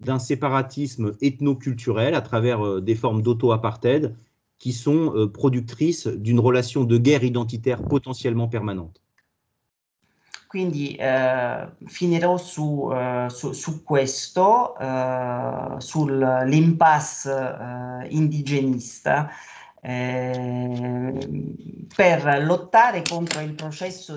d'un séparatisme ethno-culturel à travers euh, des formes d'auto-apartheid qui sont euh, productrices d'une relation de guerre identitaire potentiellement permanente. quindi eh, finirò su, eh, su, su questo, eh, eh, per lottare contro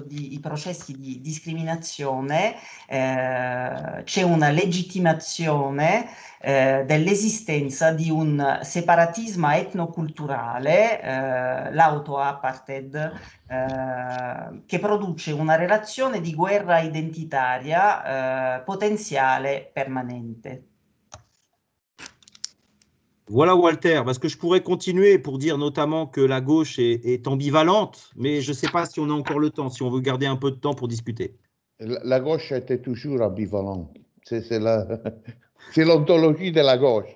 di, i processi di discriminazione eh, c'è una legittimazione eh, dell'esistenza di un separatismo etnoculturale, eh, l'auto-apartheid, eh, che produce una relazione di guerra identitaria eh, potenziale permanente. Voilà Walter, parce que je pourrais continuer pour dire notamment que la gauche est, est ambivalente, mais je ne sais pas si on a encore le temps, si on veut garder un peu de temps pour discuter. La, la gauche était toujours ambivalente. C'est l'ontologie de la gauche.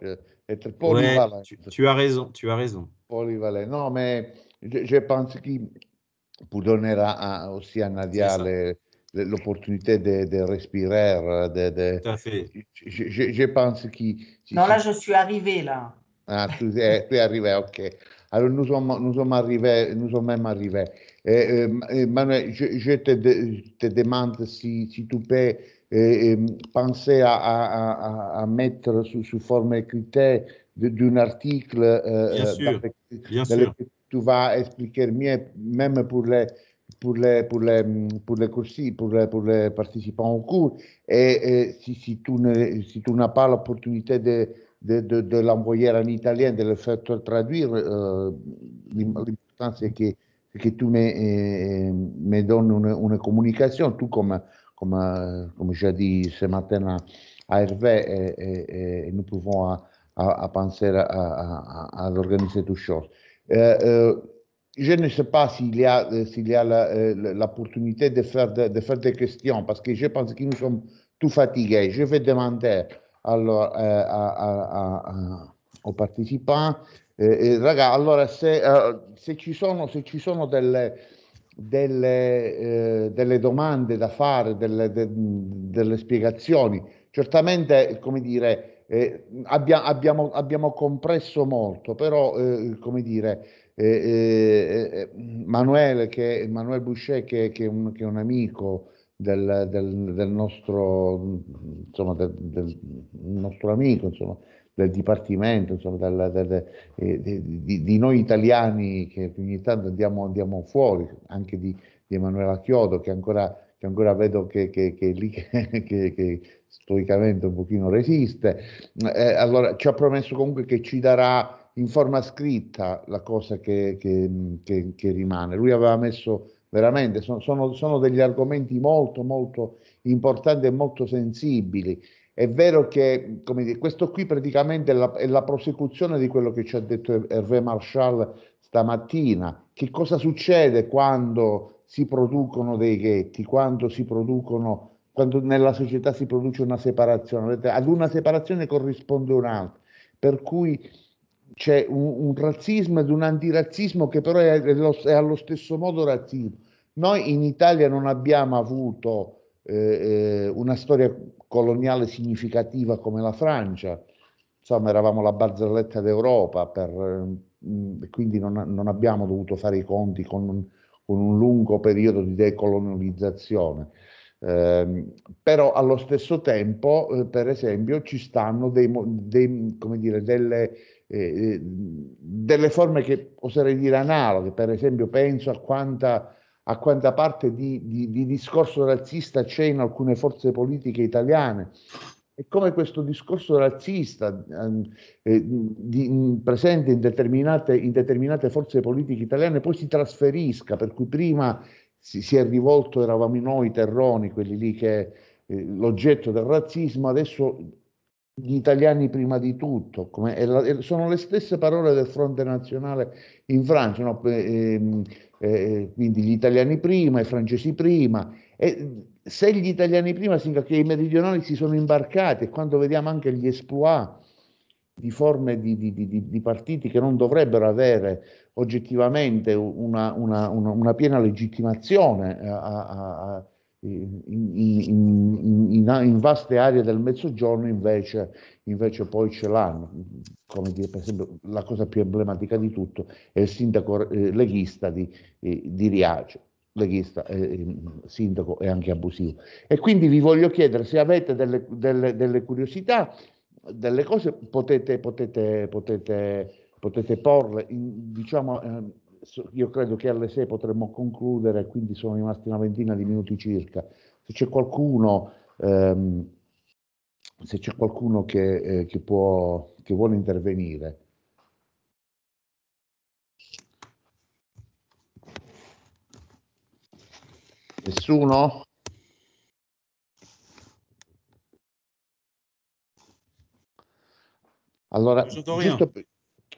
Être polyvalent. Ouais, tu, tu, as raison, tu as raison. Polyvalent. Non, mais je, je pense que pour donner à, à, aussi à Nadia l'opportunité de, de, respirer. De, de, Tout à fait. Je, je, je pense que. Non, là, je suis arrivé là. Ah, tu, es, tu es arrivé, ok. Alors, nous sommes, nous sommes arrivés, nous sommes même arrivés. Et, euh, Manuel, je, je te, te, demande si, si tu peux euh, penser à, à, à, à, mettre sous, sous forme écrite d'un article euh, bien sûr, dans, bien sûr. tu vas expliquer mieux, même pour les, pour les, pour les, pour les coursiers, pour les, pour les participants au cours. Et, et si, si tu ne, si n'as pas l'opportunité de, de, de, l'envoyer en italien, de le faire traduire, euh, l'important c'est que, que tu me, euh, me donnes une, une, communication, tout comme, comme, comme j'ai dit ce matin à, Hervé, et, et, nous pouvons à, penser à, à, organiser toutes choses. Euh, euh, je ne sais pas s'il y a, y a l'opportunité de faire, de, faire des questions, parce que je pense que nous sommes tout fatigués. Je vais demander alors, euh, à, aux participants, eh, raga, allora se, uh, se, ci sono, se ci sono delle, delle, eh, delle domande da fare, delle, de, delle spiegazioni, certamente, come dire, eh, abbia, abbiamo, abbiamo compresso molto, però, eh, come dire, eh, Manuele, che, Manuel Boucher, che, che, un, che, è un, amico del, del, del nostro, insomma, del, nostro amico, insomma, del Dipartimento, insomma, eh, di, di, noi italiani che ogni tanto andiamo, andiamo fuori, anche di, di Emanuela Chiodo, che ancora, che ancora vedo che, che, che lì che, storicamente un pochino resiste. Eh, allora ci ha promesso comunque che ci darà in forma scritta la cosa che rimane. Lui aveva messo veramente, sono, sono, sono, degli argomenti molto, molto importanti e molto sensibili. È vero che come dire, questo qui praticamente è la, è la, prosecuzione di quello che ci ha detto Hervé Marshall stamattina. Che cosa succede quando si producono dei ghetti, quando si producono quando nella società si produce una separazione, ad una separazione corrisponde un'altra, per cui c'è un, un, razzismo ed un antirazzismo che però è, è, allo stesso modo razzismo. Noi in Italia non abbiamo avuto eh, eh, una storia coloniale significativa come la Francia, insomma eravamo la barzelletta d'Europa, per, eh, quindi non, non, abbiamo dovuto fare i conti con un, con un lungo periodo di decolonializzazione. Eh, però allo stesso tempo, eh, per esempio, ci stanno dei, dei, dire, delle, delle forme che oserei dire analoghe, per esempio penso a quanta, a quanta parte di, di, di discorso razzista c'è in alcune forze politiche italiane. E come questo discorso razzista eh, di, presente in determinate, in determinate, forze politiche italiane poi si trasferisca, per cui prima si, si è rivolto, eravamo noi terroni, quelli lì che eh, l'oggetto del razzismo, adesso gli italiani prima di tutto, come, la, sono le stesse parole del fronte nazionale in Francia, no? eh, eh, quindi gli italiani prima, i francesi prima, e se gli italiani prima significa che i meridionali si sono imbarcati e quando vediamo anche gli esploit di forme di, di, di, di partiti che non dovrebbero avere oggettivamente una, una, una, una piena legittimazione a, a, a in, in, in, vaste aree del mezzogiorno invece, invece poi ce l'hanno. Come dire, per esempio, la cosa più emblematica di tutto è il sindaco eh, leghista di, eh, di Riace. leghista, eh, sindaco e anche abusivo. E quindi vi voglio chiedere se avete delle, delle, delle curiosità, delle cose potete, potete, potete, potete porle, in, diciamo, eh, io credo che alle 6 potremmo concludere, quindi sono rimasti una ventina di minuti circa. Se c'è qualcuno, ehm, se c'è qualcuno che, eh, che, può, che vuole intervenire. Nessuno? Allora, giusto,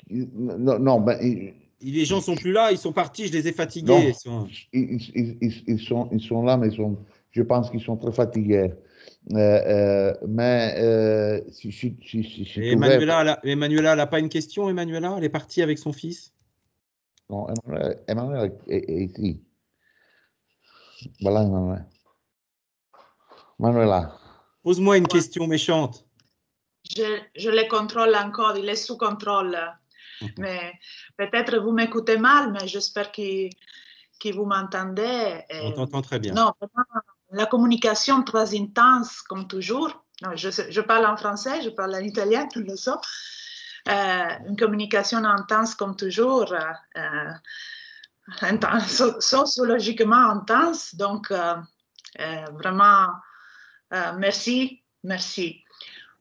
no, no, mais, les gens sont plus là, ils sont partis, je les ai fatigués. Non, ils, sont... Ils, ils, ils, sont, ils sont là, mais ils sont, je pense qu'ils sont très fatigués. Euh, euh, mais euh, si, si, si, si Emmanuela, elle n'a pas une question, Emmanuela? Elle est partie avec son fils? Non, Emmanuela, Emmanuela est, est, ici. Voilà, Emmanuela. Manuela. Pose-moi une question méchante. Je, je le contrôle encore, il est sous contrôle. Mais peut-être vous m'écoutez mal, mais j'espère que, que vous m'entendez. On t'entend très bien. Non, la communication très intense, comme toujours. Non, je, je, parle en français, je parle en italien, tout le sais. Euh, une communication intense, comme toujours, euh, intense, sociologiquement intense. Donc, euh, euh vraiment, euh, merci, merci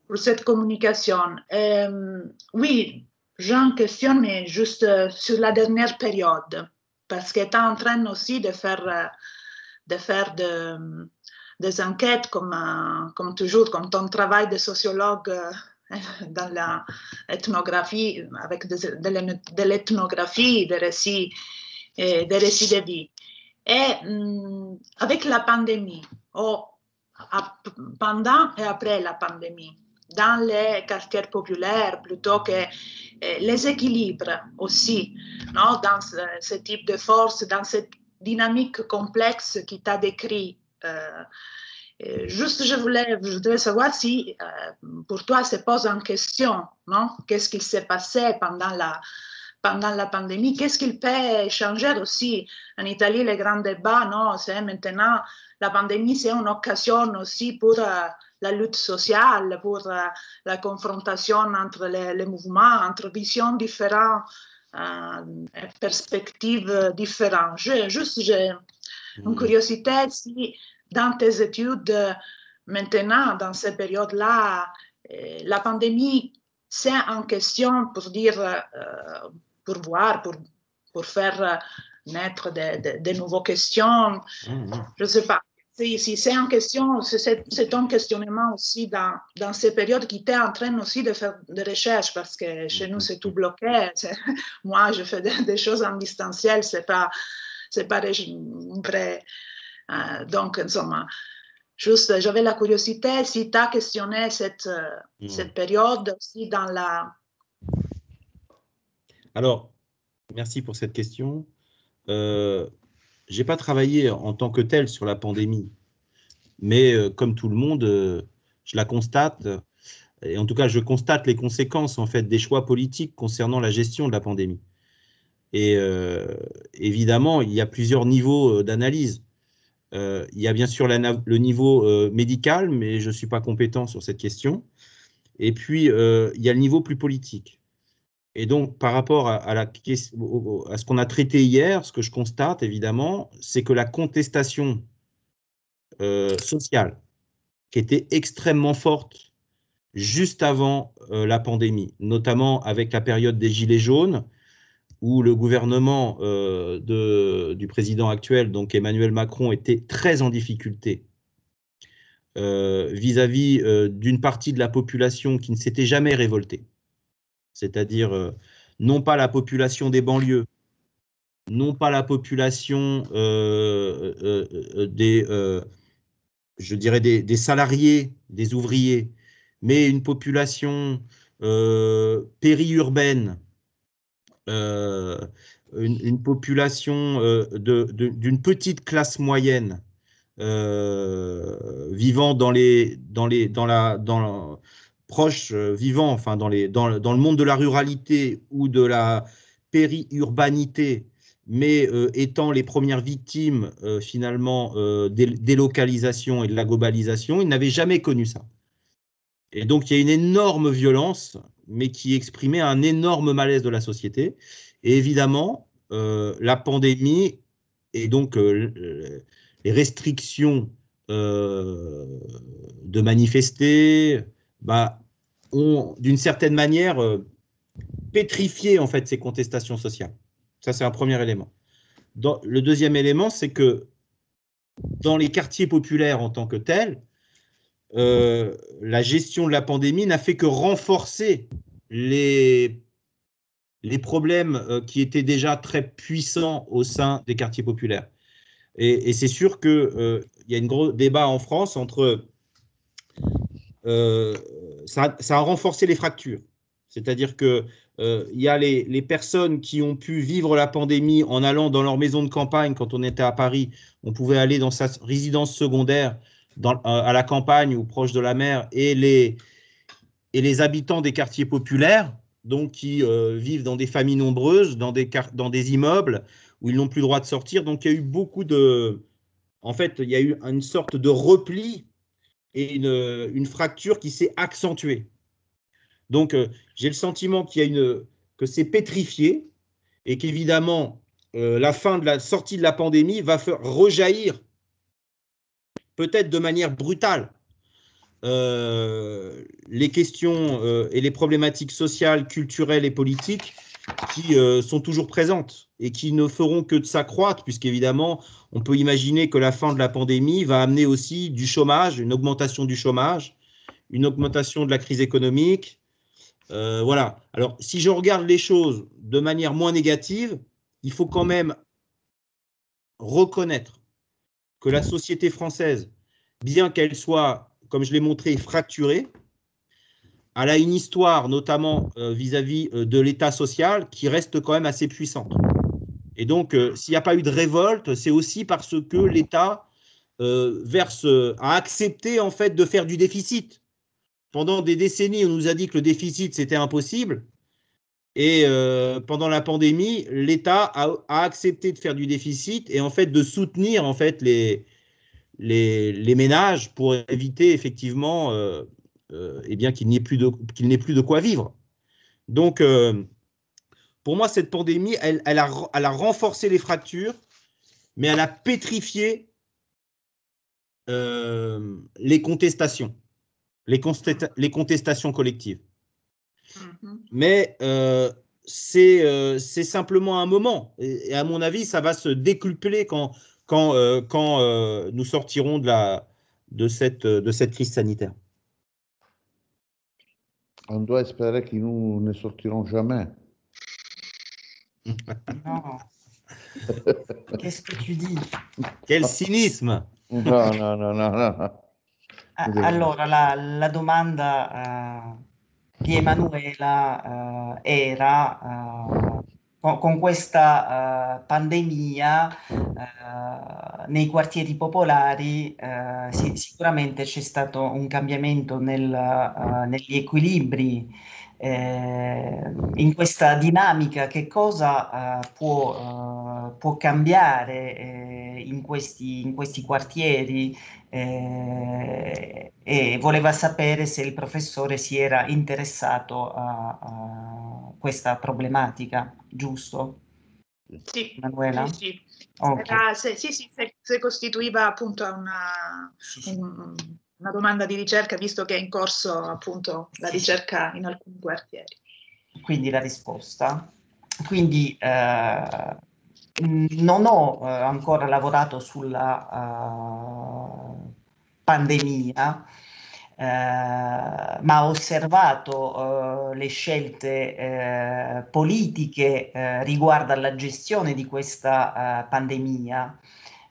pour cette communication. Euh, oui, J'en questionne juste euh, sur la dernière période, parce qu'elle est en train aussi de faire, euh, de faire de, des enquêtes, comme, euh, comme toujours, comme ton travail de sociologue dans l'ethnographie, avec de, l'ethnographie, des récits, de vie. Et hum, avec la pandémie, ou pendant et après la pandémie, dans les quartiers populaires plutôt que euh, les équilibres aussi, non, dans ce, type de force, dans cette dynamique complexe qui t'a décrit. Euh, euh, juste, je voulais, je voudrais savoir si pour toi se pose en question, non Qu'est-ce qui s'est passé pendant la, pendant la pandémie Qu'est-ce qu'il peut changer aussi? En Italie, les grands débats, non C'est maintenant, la pandémie, c'est une occasion aussi pour la lutte sociale, pour euh, la confrontation entre les, mouvements, entre visions différentes, euh, perspectives différentes. Je, juste, j'ai une mm. curiosité si dans tes études, maintenant, dans ces périodes-là, euh, la pandémie, c'est en question pour dire, pour voir, pour, pour faire naître de, de, nouvelles questions. Mm, mm. Je ne sais pas. Si, c'est en question, c'est un questionnement aussi dans, dans ces périodes qui était en train aussi de faire des recherches parce que chez nous c'est tout bloqué. Moi je fais des, choses en distanciel, c'est pas c'est pas vrai. Euh, donc insomma, juste j'avais la curiosité si tu as questionné cette, mm. cette période aussi dans la. Alors, merci pour cette question. Euh, j'ai pas travaillé en tant que tel sur la pandémie, mais euh, comme tout le monde, euh, je la constate. Et en tout cas, je constate les conséquences en fait des choix politiques concernant la gestion de la pandémie. Et euh, évidemment, il y a plusieurs niveaux d'analyse. il y a bien sûr le niveau médical, mais je ne suis pas compétent sur cette question. Et puis, il y a le niveau plus politique. Et donc, par rapport à, ce qu'on a traité hier, ce que je constate évidemment, c'est que la contestation euh, sociale, qui était extrêmement forte juste avant euh, la pandémie, notamment avec la période des Gilets jaunes, où le gouvernement euh, du président actuel, donc Emmanuel Macron, était très en difficulté vis-à-vis d'une partie de la population qui ne s'était jamais révoltée c'est-à-dire euh, non pas la population des banlieues, non pas la population euh, euh, des, je dirais des, salariés, des ouvriers, mais une population périurbaine, une, population d'une petite classe moyenne vivant dans les dans les dans la proches euh, vivants, enfin dans, les, dans, le monde de la ruralité ou de la périurbanité, mais étant les premières victimes finalement des délocalisations et de la globalisation, ils n'avaient jamais connu ça. Et donc il y a une énorme violence, mais qui exprimait un énorme malaise de la société. Et évidemment, la pandémie et donc les restrictions de manifester, bah, ont d'une certaine manière euh, pétrifié en fait ces contestations sociales. Ça, c'est un premier élément. le deuxième élément, c'est que dans les quartiers populaires en tant que tels, euh, la gestion de la pandémie n'a fait que renforcer les, les problèmes euh, qui étaient déjà très puissants au sein des quartiers populaires. Et, c'est sûr qu'il y a un gros débat en France entre ça, a renforcé les fractures. C'est-à-dire qu'il euh, y a les, personnes qui ont pu vivre la pandémie en allant dans leur maison de campagne. Quand on était à Paris, on pouvait aller dans sa résidence secondaire euh, à la campagne ou proche de la mer. Et les, habitants des quartiers populaires, donc qui euh, vivent dans des familles nombreuses, dans des, dans des immeubles où ils n'ont plus le droit de sortir. Donc il y a eu beaucoup de... En fait, il y a eu une sorte de repli et une, fracture qui s'est accentuée. Donc, euh, j'ai le sentiment qu'il y a une, que c'est pétrifié et qu'évidemment, euh, la fin de la sortie de la pandémie va faire rejaillir, peut-être de manière brutale, euh, les questions et les problématiques sociales, culturelles et politiques qui sont toujours présentes et qui ne feront que de s'accroître, puisqu'évidemment, on peut imaginer que la fin de la pandémie va amener aussi du chômage, une augmentation du chômage, une augmentation de la crise économique. Euh, voilà. Alors, si je regarde les choses de manière moins négative, il faut quand même reconnaître que la société française, bien qu'elle soit, comme je l'ai montré, fracturée, elle a une histoire, notamment euh, vis-à-vis -vis euh, de l'État social, qui reste quand même assez puissante. Et donc, euh, s'il n'y a pas eu de révolte, c'est aussi parce que l'État euh, verse, a accepté en fait de faire du déficit. Pendant des décennies, on nous a dit que le déficit c'était impossible. Et euh, pendant la pandémie, l'État a, accepté de faire du déficit et en fait de soutenir en fait les, ménages pour éviter effectivement eh plus de qu'il n'ait plus de quoi vivre. Donc pour moi, cette pandémie, elle, a, renforcé les fractures, mais elle a pétrifié euh, les contestations, les, contestations collectives. Mm-hmm. Mais euh, euh, c'est simplement un moment. Et, à mon avis, ça va se décupler quand, nous sortirons de, cette, de cette crise sanitaire. On doit espérer que nous ne sortirons jamais. Non. Qu'est-ce que tu dis Quel cynisme No, no, no, no, no. Allora, la, la domanda uh, di Emanuela uh, era uh, con, con, questa pandemia nei quartieri popolari sì, sicuramente c'è stato un cambiamento nel, negli equilibri eh, in questa dinamica che cosa eh, può, eh, può, cambiare eh, in questi, in, questi, quartieri eh, e voleva sapere se il professore si era interessato a, a questa problematica, giusto? Sì, Manuela? sì, sì. Okay. Era, se, sì, sì se, se, costituiva appunto una, sì, un, una domanda di ricerca, visto che è in corso appunto la ricerca in alcuni quartieri. Quindi la risposta. Quindi eh, non ho eh, ancora lavorato sulla uh, pandemia, eh, ma ho osservato eh, le scelte eh, politiche eh, riguardo alla gestione di questa pandemia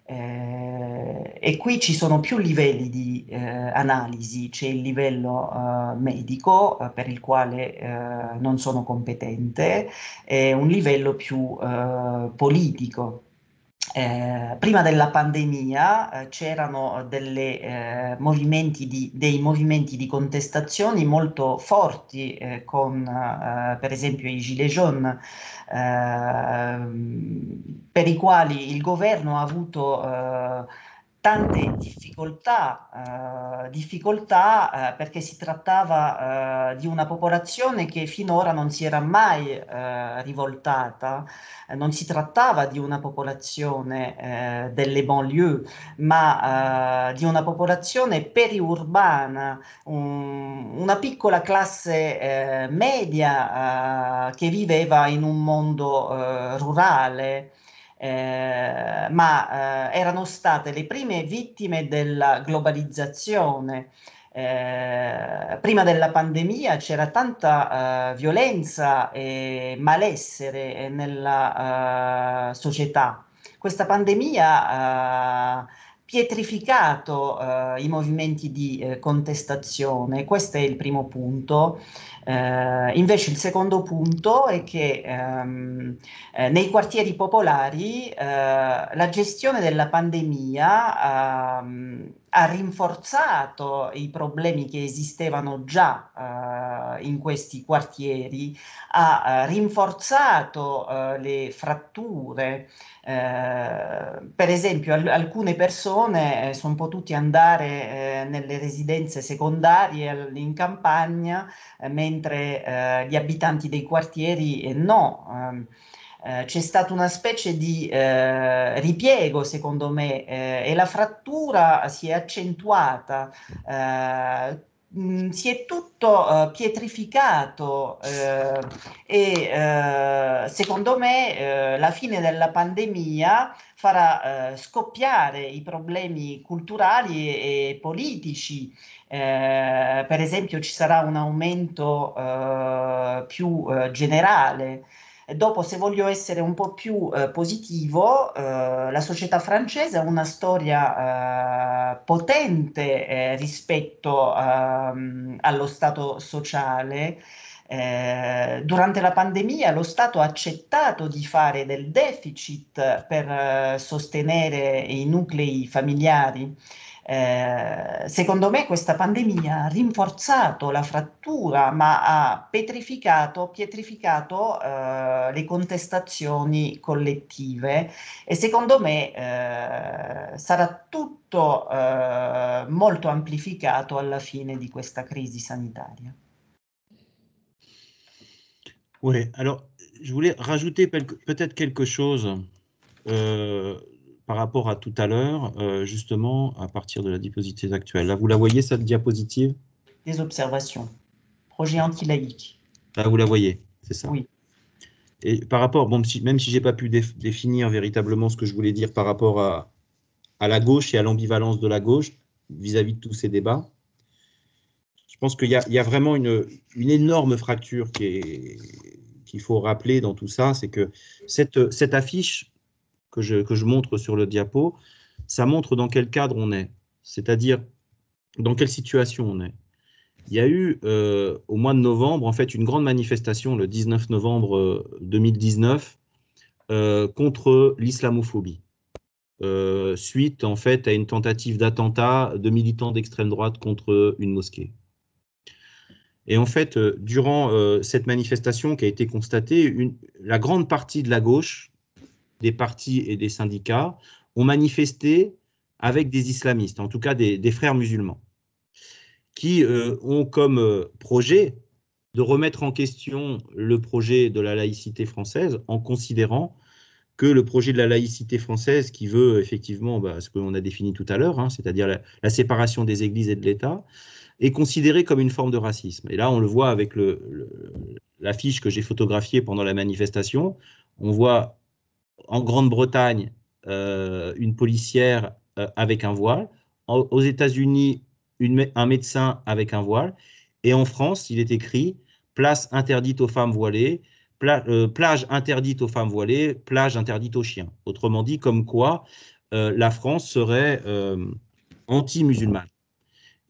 eh, e qui ci sono più livelli di eh, analisi, c'è il livello eh, medico eh, per il quale eh, non sono competente e un livello più eh, politico eh, prima della pandemia eh, c'erano delle, eh, movimenti di, dei movimenti di contestazioni molto forti eh, con eh, per esempio i Gilets jaunes per i quali il governo ha avuto tante difficoltà, eh, difficoltà eh, perché si trattava eh, di una popolazione che finora non si era mai eh, rivoltata, eh, non si trattava di una popolazione eh, delle banlieue, ma di una popolazione periurbana, un, una piccola classe media che viveva in un mondo rurale eh, ma eh, erano state le prime vittime della globalizzazione. Eh, prima della pandemia c'era tanta uh, violenza e malessere nella uh, società. Questa pandemia ha pietrificato uh, i movimenti di contestazione, questo è il primo punto. Eh, invece il secondo punto è che ehm, eh, nei quartieri popolari eh, la gestione della pandemia ehm, ha rinforzato i problemi che esistevano già eh, in questi quartieri, ha eh, rinforzato eh, le fratture. Eh, per esempio, al- alcune persone eh, sono potute andare eh, nelle residenze secondarie in campagna, mentre gli abitanti dei quartieri no. Ehm, eh, c'è stata una specie di eh, ripiego, secondo me, eh, e la frattura si è accentuata. Mh, mm, si è tutto uh, pietrificato e secondo me la fine della pandemia farà scoppiare i problemi culturali e, e politici. per esempio ci sarà un aumento più generale Dopo, se voglio essere un po' più eh, positivo, eh, la società francese ha una storia eh, potente eh, rispetto ehm, allo Stato sociale. Eh, durante la pandemia lo Stato ha accettato di fare del deficit per eh, sostenere i nuclei familiari. Eh, secondo me questa pandemia ha rinforzato la frattura, ma ha petrificato, pietrificato eh, le contestazioni collettive e secondo me eh, sarà tutto eh, molto amplificato alla fine di questa crisi sanitaria. Oui, alors je voulais rajouter peut-être quelque chose. Euh, par rapport à tout à l'heure, euh, justement, à partir de la diapositive actuelle. Là, vous la voyez, cette diapositive? Des observations. Projet anti-laïque. Là, vous la voyez, c'est ça? Oui. Et par rapport, bon, même si je n'ai pas pu définir véritablement ce que je voulais dire par rapport à, à la gauche et à l'ambivalence de la gauche vis-à-vis de tous ces débats, je pense qu'il y, y, a vraiment une, une énorme fracture qu'il faut rappeler dans tout ça, c'est que cette, cette affiche que je, montre sur le diapo, ça montre dans quel cadre on est, c'est-à-dire dans quelle situation on est. Il y a eu euh, au mois de novembre, en fait, une grande manifestation le 19 novembre 2019 euh, euh, contre l'islamophobie, suite en fait à une tentative d'attentat de militants d'extrême droite contre une mosquée. Et en fait, durant cette manifestation qui a été constatée, la grande partie de la gauche des partis et des syndicats ont manifesté avec des islamistes, en tout cas des, frères musulmans, qui euh, ont comme euh, projet de remettre en question le projet de la laïcité française en considérant que le projet de la laïcité française, qui veut effectivement bah, ce qu'on a défini tout à l'heure, hein, c'est-à-dire la, séparation des églises et de l'État, est considéré comme une forme de racisme. Et là, on le voit avec l'affiche que j'ai photographiée pendant la manifestation. On voit en Grande-Bretagne, euh, une policière euh, avec un voile. aux États-Unis, un médecin avec un voile. Et en France, il est écrit place interdite aux femmes voilées, euh, plage interdite aux femmes voilées, plage interdite aux chiens. Autrement dit, comme quoi la France serait anti-musulmane.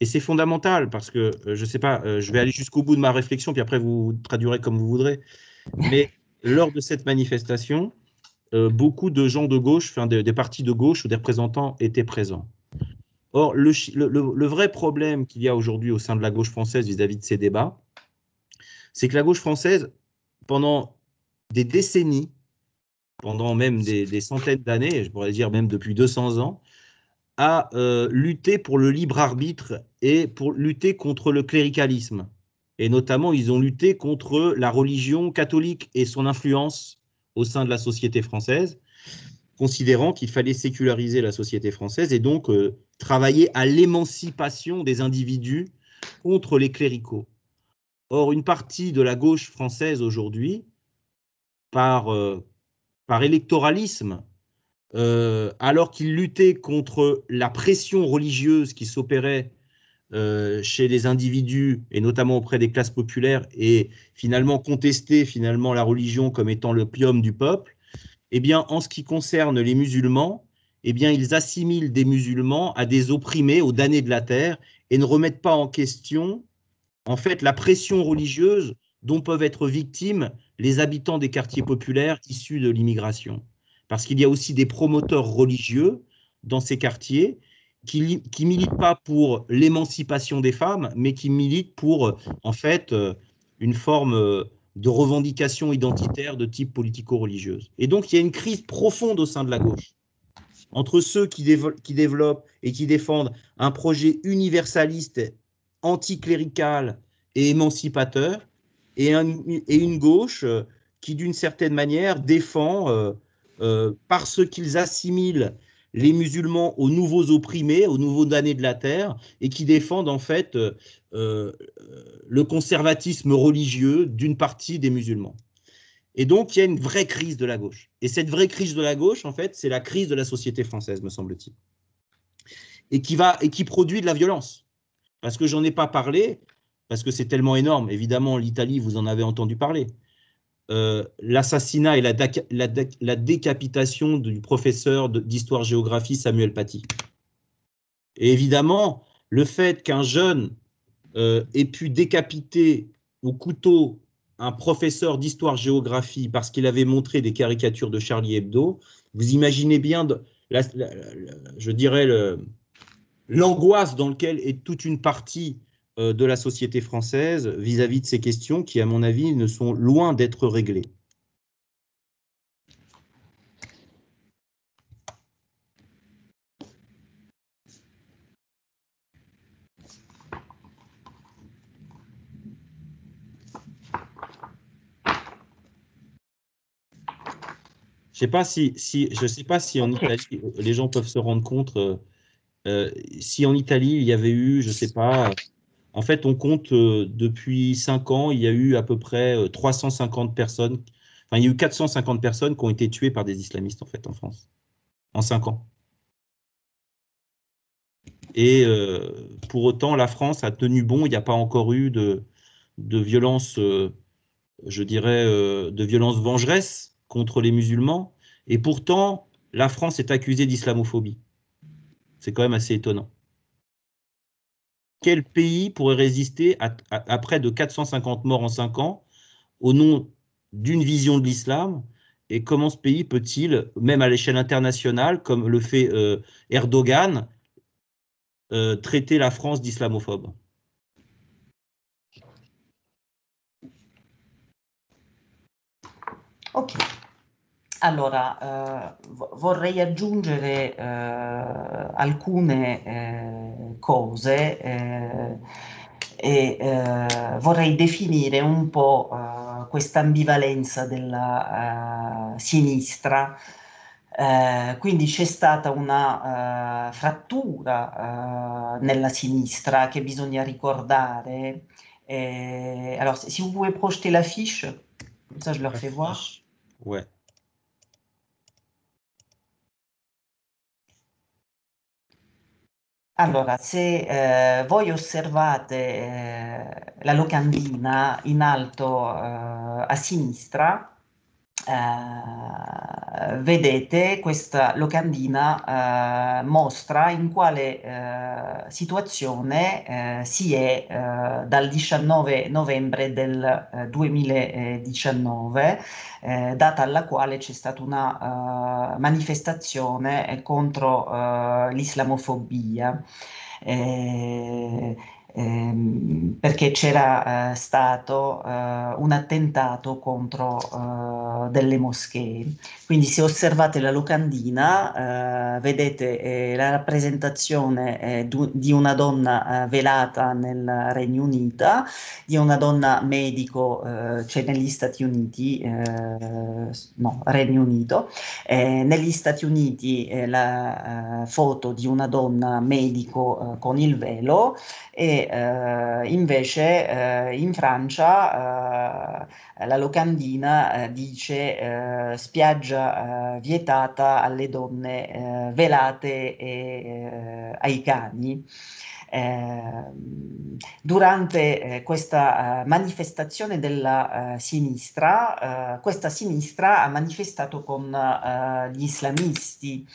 Et c'est fondamental parce que, je ne sais pas, je vais aller jusqu'au bout de ma réflexion, puis après vous traduirez comme vous voudrez. Mais lors de cette manifestation, beaucoup de gens de gauche, des, partis de gauche ou des représentants étaient présents. Or, le, vrai problème qu'il y a aujourd'hui au sein de la gauche française vis-à-vis -vis de ces débats, c'est que la gauche française, pendant des décennies, pendant même des, des centaines d'années, je pourrais dire même depuis 200 ans, a euh, lutté pour le libre arbitre et pour lutter contre le cléricalisme. Et notamment, ils ont lutté contre la religion catholique et son influence au sein de la société française, considérant qu'il fallait séculariser la société française et donc euh, travailler à l'émancipation des individus contre les cléricaux. Or, une partie de la gauche française aujourd'hui, par, euh, électoralisme, euh, alors qu'il luttait contre la pression religieuse qui s'opérait euh, chez les individus et notamment auprès des classes populaires et finalement contestait finalement la religion comme étant le pium du peuple, eh bien en ce qui concerne les musulmans, eh bien ils assimilent des musulmans à des opprimés, aux damnés de la terre et ne remettent pas en question en fait la pression religieuse dont peuvent être victimes les habitants des quartiers populaires issus de l'immigration. Parce qu'il y a aussi des promoteurs religieux dans ces quartiers qui ne militent pas pour l'émancipation des femmes, mais qui militent pour, en fait, euh, une forme euh, de revendication identitaire de type politico-religieuse. Et donc, il y a une crise profonde au sein de la gauche entre ceux qui, qui développent et qui défendent un projet universaliste, anticlérical et émancipateur, et, un, et une gauche euh, qui, d'une certaine manière, défend euh, parce qu'ils assimilent les musulmans aux nouveaux opprimés, aux nouveaux damnés de la terre, et qui défendent en fait euh, euh, le conservatisme religieux d'une partie des musulmans. Et donc, il y a une vraie crise de la gauche. Et cette vraie crise de la gauche, en fait, c'est la crise de la société française, me semble-t-il. Et qui va et qui produit de la violence. Parce que j'en ai pas parlé, parce que c'est tellement énorme. Évidemment, l'Italie, vous en avez entendu parler. Euh, l'assassinat et la, décapitation du professeur d'histoire-géographie Samuel Paty. Et évidemment, le fait qu'un jeune euh, ait pu décapiter au couteau un professeur d'histoire-géographie parce qu'il avait montré des caricatures de Charlie Hebdo, vous imaginez bien, je dirais, l'angoisse dans laquelle est toute une partie de la société française vis-à-vis de ces questions qui, à mon avis, ne sont loin d'être réglées. Je sais pas si, si, je sais pas si en Italie les gens peuvent se rendre compte euh, euh, si en Italie il y avait eu, je sais pas, en fait, on compte euh, depuis 5 ans, il y a eu à peu près 350 euh, personnes, enfin, il y a eu 450 personnes qui ont été tuées par des islamistes, en fait, en France, en 5 ans. Et euh, pour autant, la France a tenu bon, il n'y a pas encore eu de, de violence, je dirais, de violence vengeresse contre les musulmans. Et pourtant, la France est accusée d'islamophobie. C'est quand même assez étonnant quel pays pourrait résister à, près de 450 morts en 5 ans au nom d'une vision de l'islam? Et comment ce pays peut-il, même à l'échelle internationale, comme le fait euh, Erdogan, euh, traiter la France d'islamophobe? Allora, eh, vorrei aggiungere eh, alcune eh, cose eh, e eh, vorrei definire un po' eh, questa ambivalenza della sinistra. quindi c'è stata una frattura nella sinistra che bisogna ricordare. alors, si vous pouvez projeter l'affiche, comme ça je leur fais voir. Ouais. Allora, se eh, voi osservate eh, la locandina in alto eh, a sinistra, eh, vedete questa locandina eh, mostra in quale eh, situazione si è dal 19 novembre del 2019, eh, data alla quale c'è stata una manifestazione contro l'islamofobia. Eh, ehm, perché c'era eh, stato eh, un attentato contro eh, delle moschee. Quindi se osservate la locandina eh, vedete eh, la rappresentazione eh, di una donna velata nel Regno Unito, di una donna medico, cioè negli Stati Uniti, no, Regno Unito, negli Stati Uniti la foto di una donna medico con il velo e eh, invece eh, in Francia eh, la locandina eh, dice eh, spiaggia eh, vietata alle donne velate e ai cani. Ehm, durante questa manifestazione della sinistra, questa sinistra ha manifestato con gli islamisti.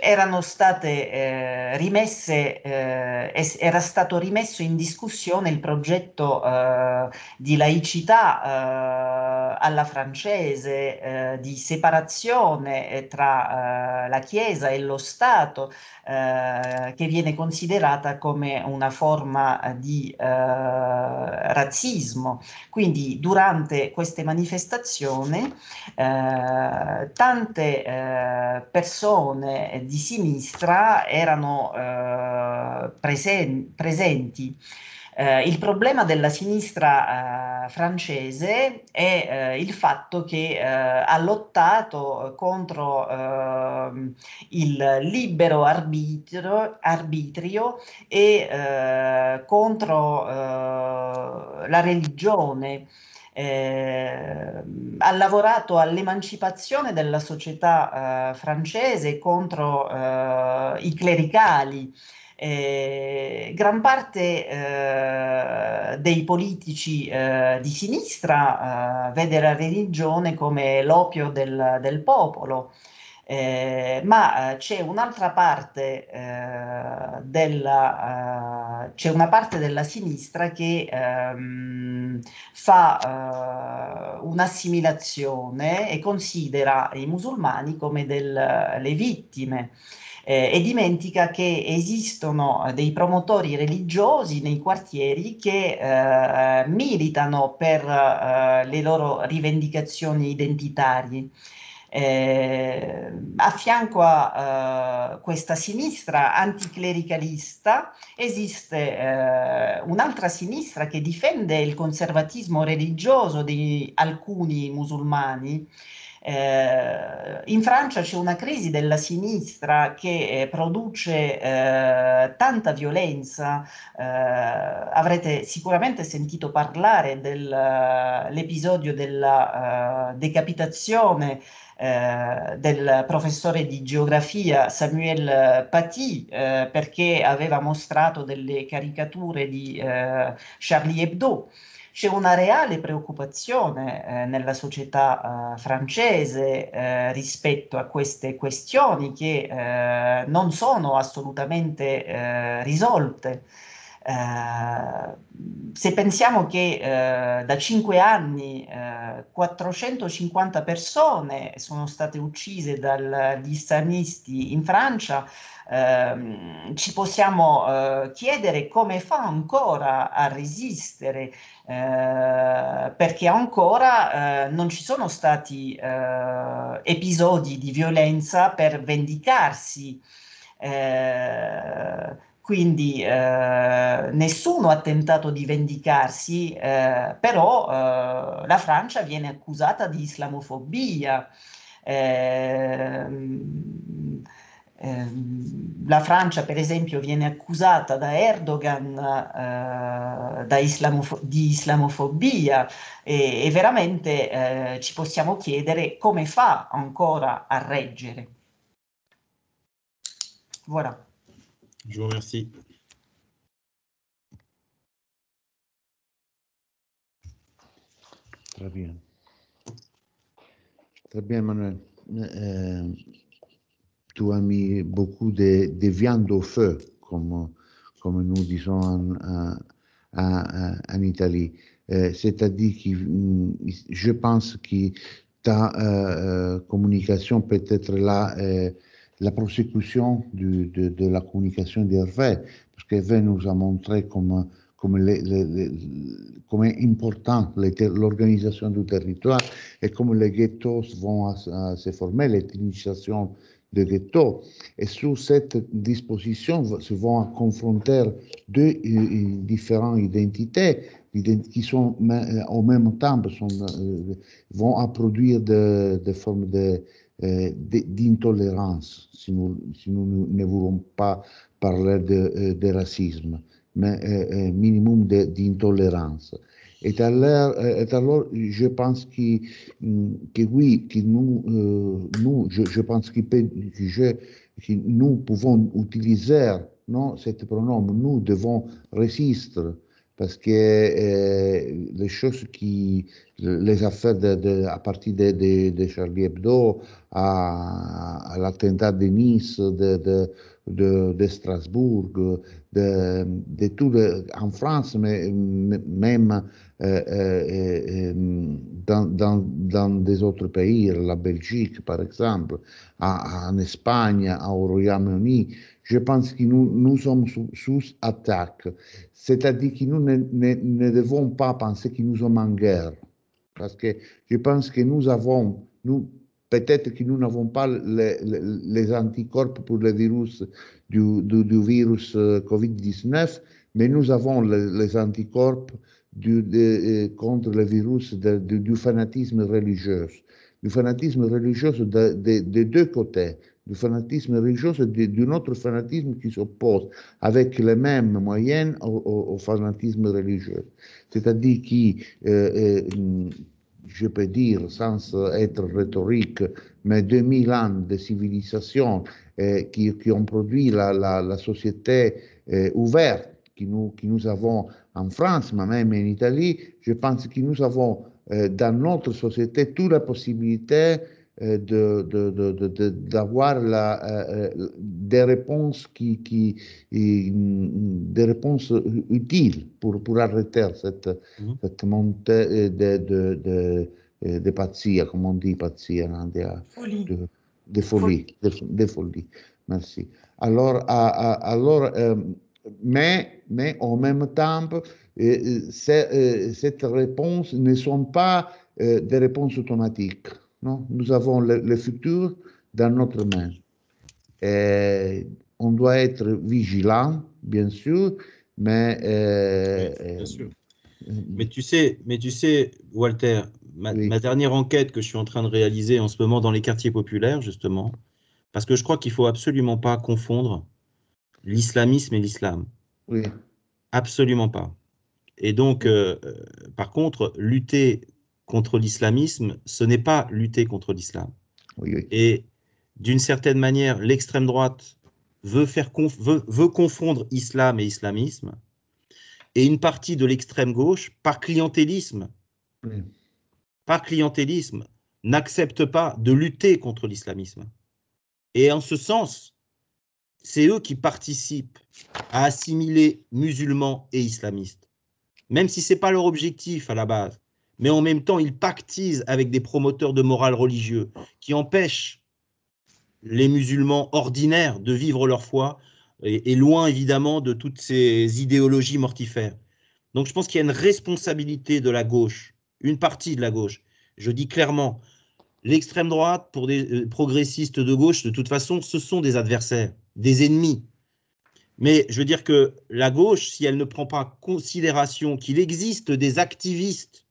Erano state eh, rimesse, eh, era stato rimesso in discussione il progetto eh, di laicità eh, alla francese, eh, di separazione eh, tra la Chiesa e lo Stato, che viene considerata come una forma di razzismo. Quindi durante queste manifestazioni tante persone di sinistra erano eh, presen presenti. Eh, il problema della sinistra eh, francese è eh, il fatto che eh, ha lottato contro ehm, il libero arbitrio, arbitrio e eh, contro la religione eh, ha lavorato all'emancipazione della società eh, francese contro eh, i clericali. Eh, gran parte eh, dei politici eh, di sinistra vede la religione come l'opio del, del popolo. Eh, ma eh, c'è un'altra parte eh, della eh, c'è una parte della sinistra che ehm, fa eh, un'assimilazione e considera i musulmani come delle vittime eh, e dimentica che esistono dei promotori religiosi nei quartieri che eh, militano per eh, le loro rivendicazioni identitarie. Eh, a fianco a uh, questa sinistra anticlericalista esiste uh, un'altra sinistra che difende il conservatismo religioso di alcuni musulmani. Eh, in Francia c'è una crisi della sinistra che eh, produce eh, tanta violenza. Eh, avrete sicuramente sentito parlare dell'episodio della decapitazione eh, del professore di geografia Samuel Paty eh, perché aveva mostrato delle caricature di eh, Charlie Hebdo. C'è una reale preoccupazione eh, nella società eh, francese rispetto a queste questioni che non sono assolutamente risolte. Eh, se pensiamo che eh, da cinque anni eh, 450 persone sono state uccise dagli islamisti in Francia, ehm, ci possiamo eh, chiedere come fa ancora a resistere, eh, perché ancora non ci sono stati episodi di violenza per vendicarsi. Eh, quindi eh, nessuno ha tentato di vendicarsi, eh, però eh, la Francia viene accusata di islamofobia. Ehm, la Francia, per esempio, viene accusata da Erdogan eh, da islamofo di islamofobia e, e veramente eh, ci possiamo chiedere come fa ancora a reggere. Voilà. Je vous remercie. Très bien. Très bien, Manuel. Euh, tu as mis beaucoup de, de viande au feu, comme, comme nous disons en, en, Italie. Euh, C'est-à-dire que mm, je pense que ta euh, communication peut être là, euh, la prosecution de, de, la communication d'Hervé, parce qu'Hervé nous a montré comment comme, les, les, les, comme est important l'organisation du territoire et comme les ghettos vont se former, l'ethnisation de ghettos. Et sous cette disposition se vont confronter deux euh, différentes identités qui sont euh, au même temps euh, vont produire des de formes de, d'intolérance, si nous, ne voulons pas parler de, de racisme mais euh, minimum d'intolérance. Et alors, et alors, je pense que, que oui, que nous, euh, nous je, pense que, je, que, nous pouvons utiliser non, cette pronom, nous devons résister parce que euh, les choses qui, les affaires de, à partir de, de, Charlie Hebdo à, l'attentat de Nice, de, Strasbourg, de, tout en France, mais même euh, euh, dans, dans, dans, des autres pays, la Belgique par exemple, en, Espagne, au Royaume-Uni, je pense que nous, nous sommes sous, attaque. C'est-à-dire que nous ne, ne, ne, devons pas penser que nous sommes en guerre. Parce que je pense que nous avons, nous, peut-être que nous n'avons pas les, anticorps pour le virus du, du, virus euh, Covid-19, mais nous avons les anticorps euh, contre le virus du fanatisme religieux. Du fanatisme religieux des de, deux côtés du fanatisme religieux et d'un autre fanatisme qui s'oppose avec les mêmes moyens au, fanatisme religieux. C'est-à-dire que, euh, euh, je peux dire, sans être rhétorique, mais 2000 ans de civilisation qui, qui, ont produit la, société ouverte que nous, que nous avons en France, mais même en Italie, je pense que nous avons euh, dans notre société toute la possibilité d'avoir de, de, de, la, euh, des réponses qui, qui des réponses utiles pour, pour arrêter cette, mmh. cette montée de, de, de, de pazzia, comme on dit pazzia, de, folie. De, de folie, de, de, folie. Merci. Alors, à, à, alors euh, mais, mais en même temps, euh, cette réponse ne sont pas des réponses automatiques. Non? Nous avons le, le, futur dans notre main. Et on doit être vigilant, bien sûr, mais. Euh, oui, bien sûr. Euh, mais tu sais, mais tu sais, Walter, ma, oui. ma, dernière enquête que je suis en train de réaliser en ce moment dans les quartiers populaires, justement, parce que je crois qu'il faut absolument pas confondre l'islamisme et l'islam. Oui. Absolument pas. Et donc, euh, par contre, lutter contre l'islamisme, ce n'est pas lutter contre l'islam. Oui, oui. Et d'une certaine manière, l'extrême droite veut, faire veut, veut, confondre islam et islamisme, et une partie de l'extrême gauche, par clientélisme, oui. par clientélisme, n'accepte pas de lutter contre l'islamisme. Et en ce sens, c'est eux qui participent à assimiler musulmans et islamistes, même si ce n'est pas leur objectif à la base mais en même temps, ils pactisent avec des promoteurs de morale religieux qui empêchent les musulmans ordinaires de vivre leur foi et, et loin évidemment de toutes ces idéologies mortifères. Donc je pense qu'il y a une responsabilité de la gauche, une partie de la gauche. Je dis clairement, l'extrême droite, pour des euh, progressistes de gauche, de toute façon, ce sont des adversaires, des ennemis. Mais je veux dire que la gauche, si elle ne prend pas en considération qu'il existe des activistes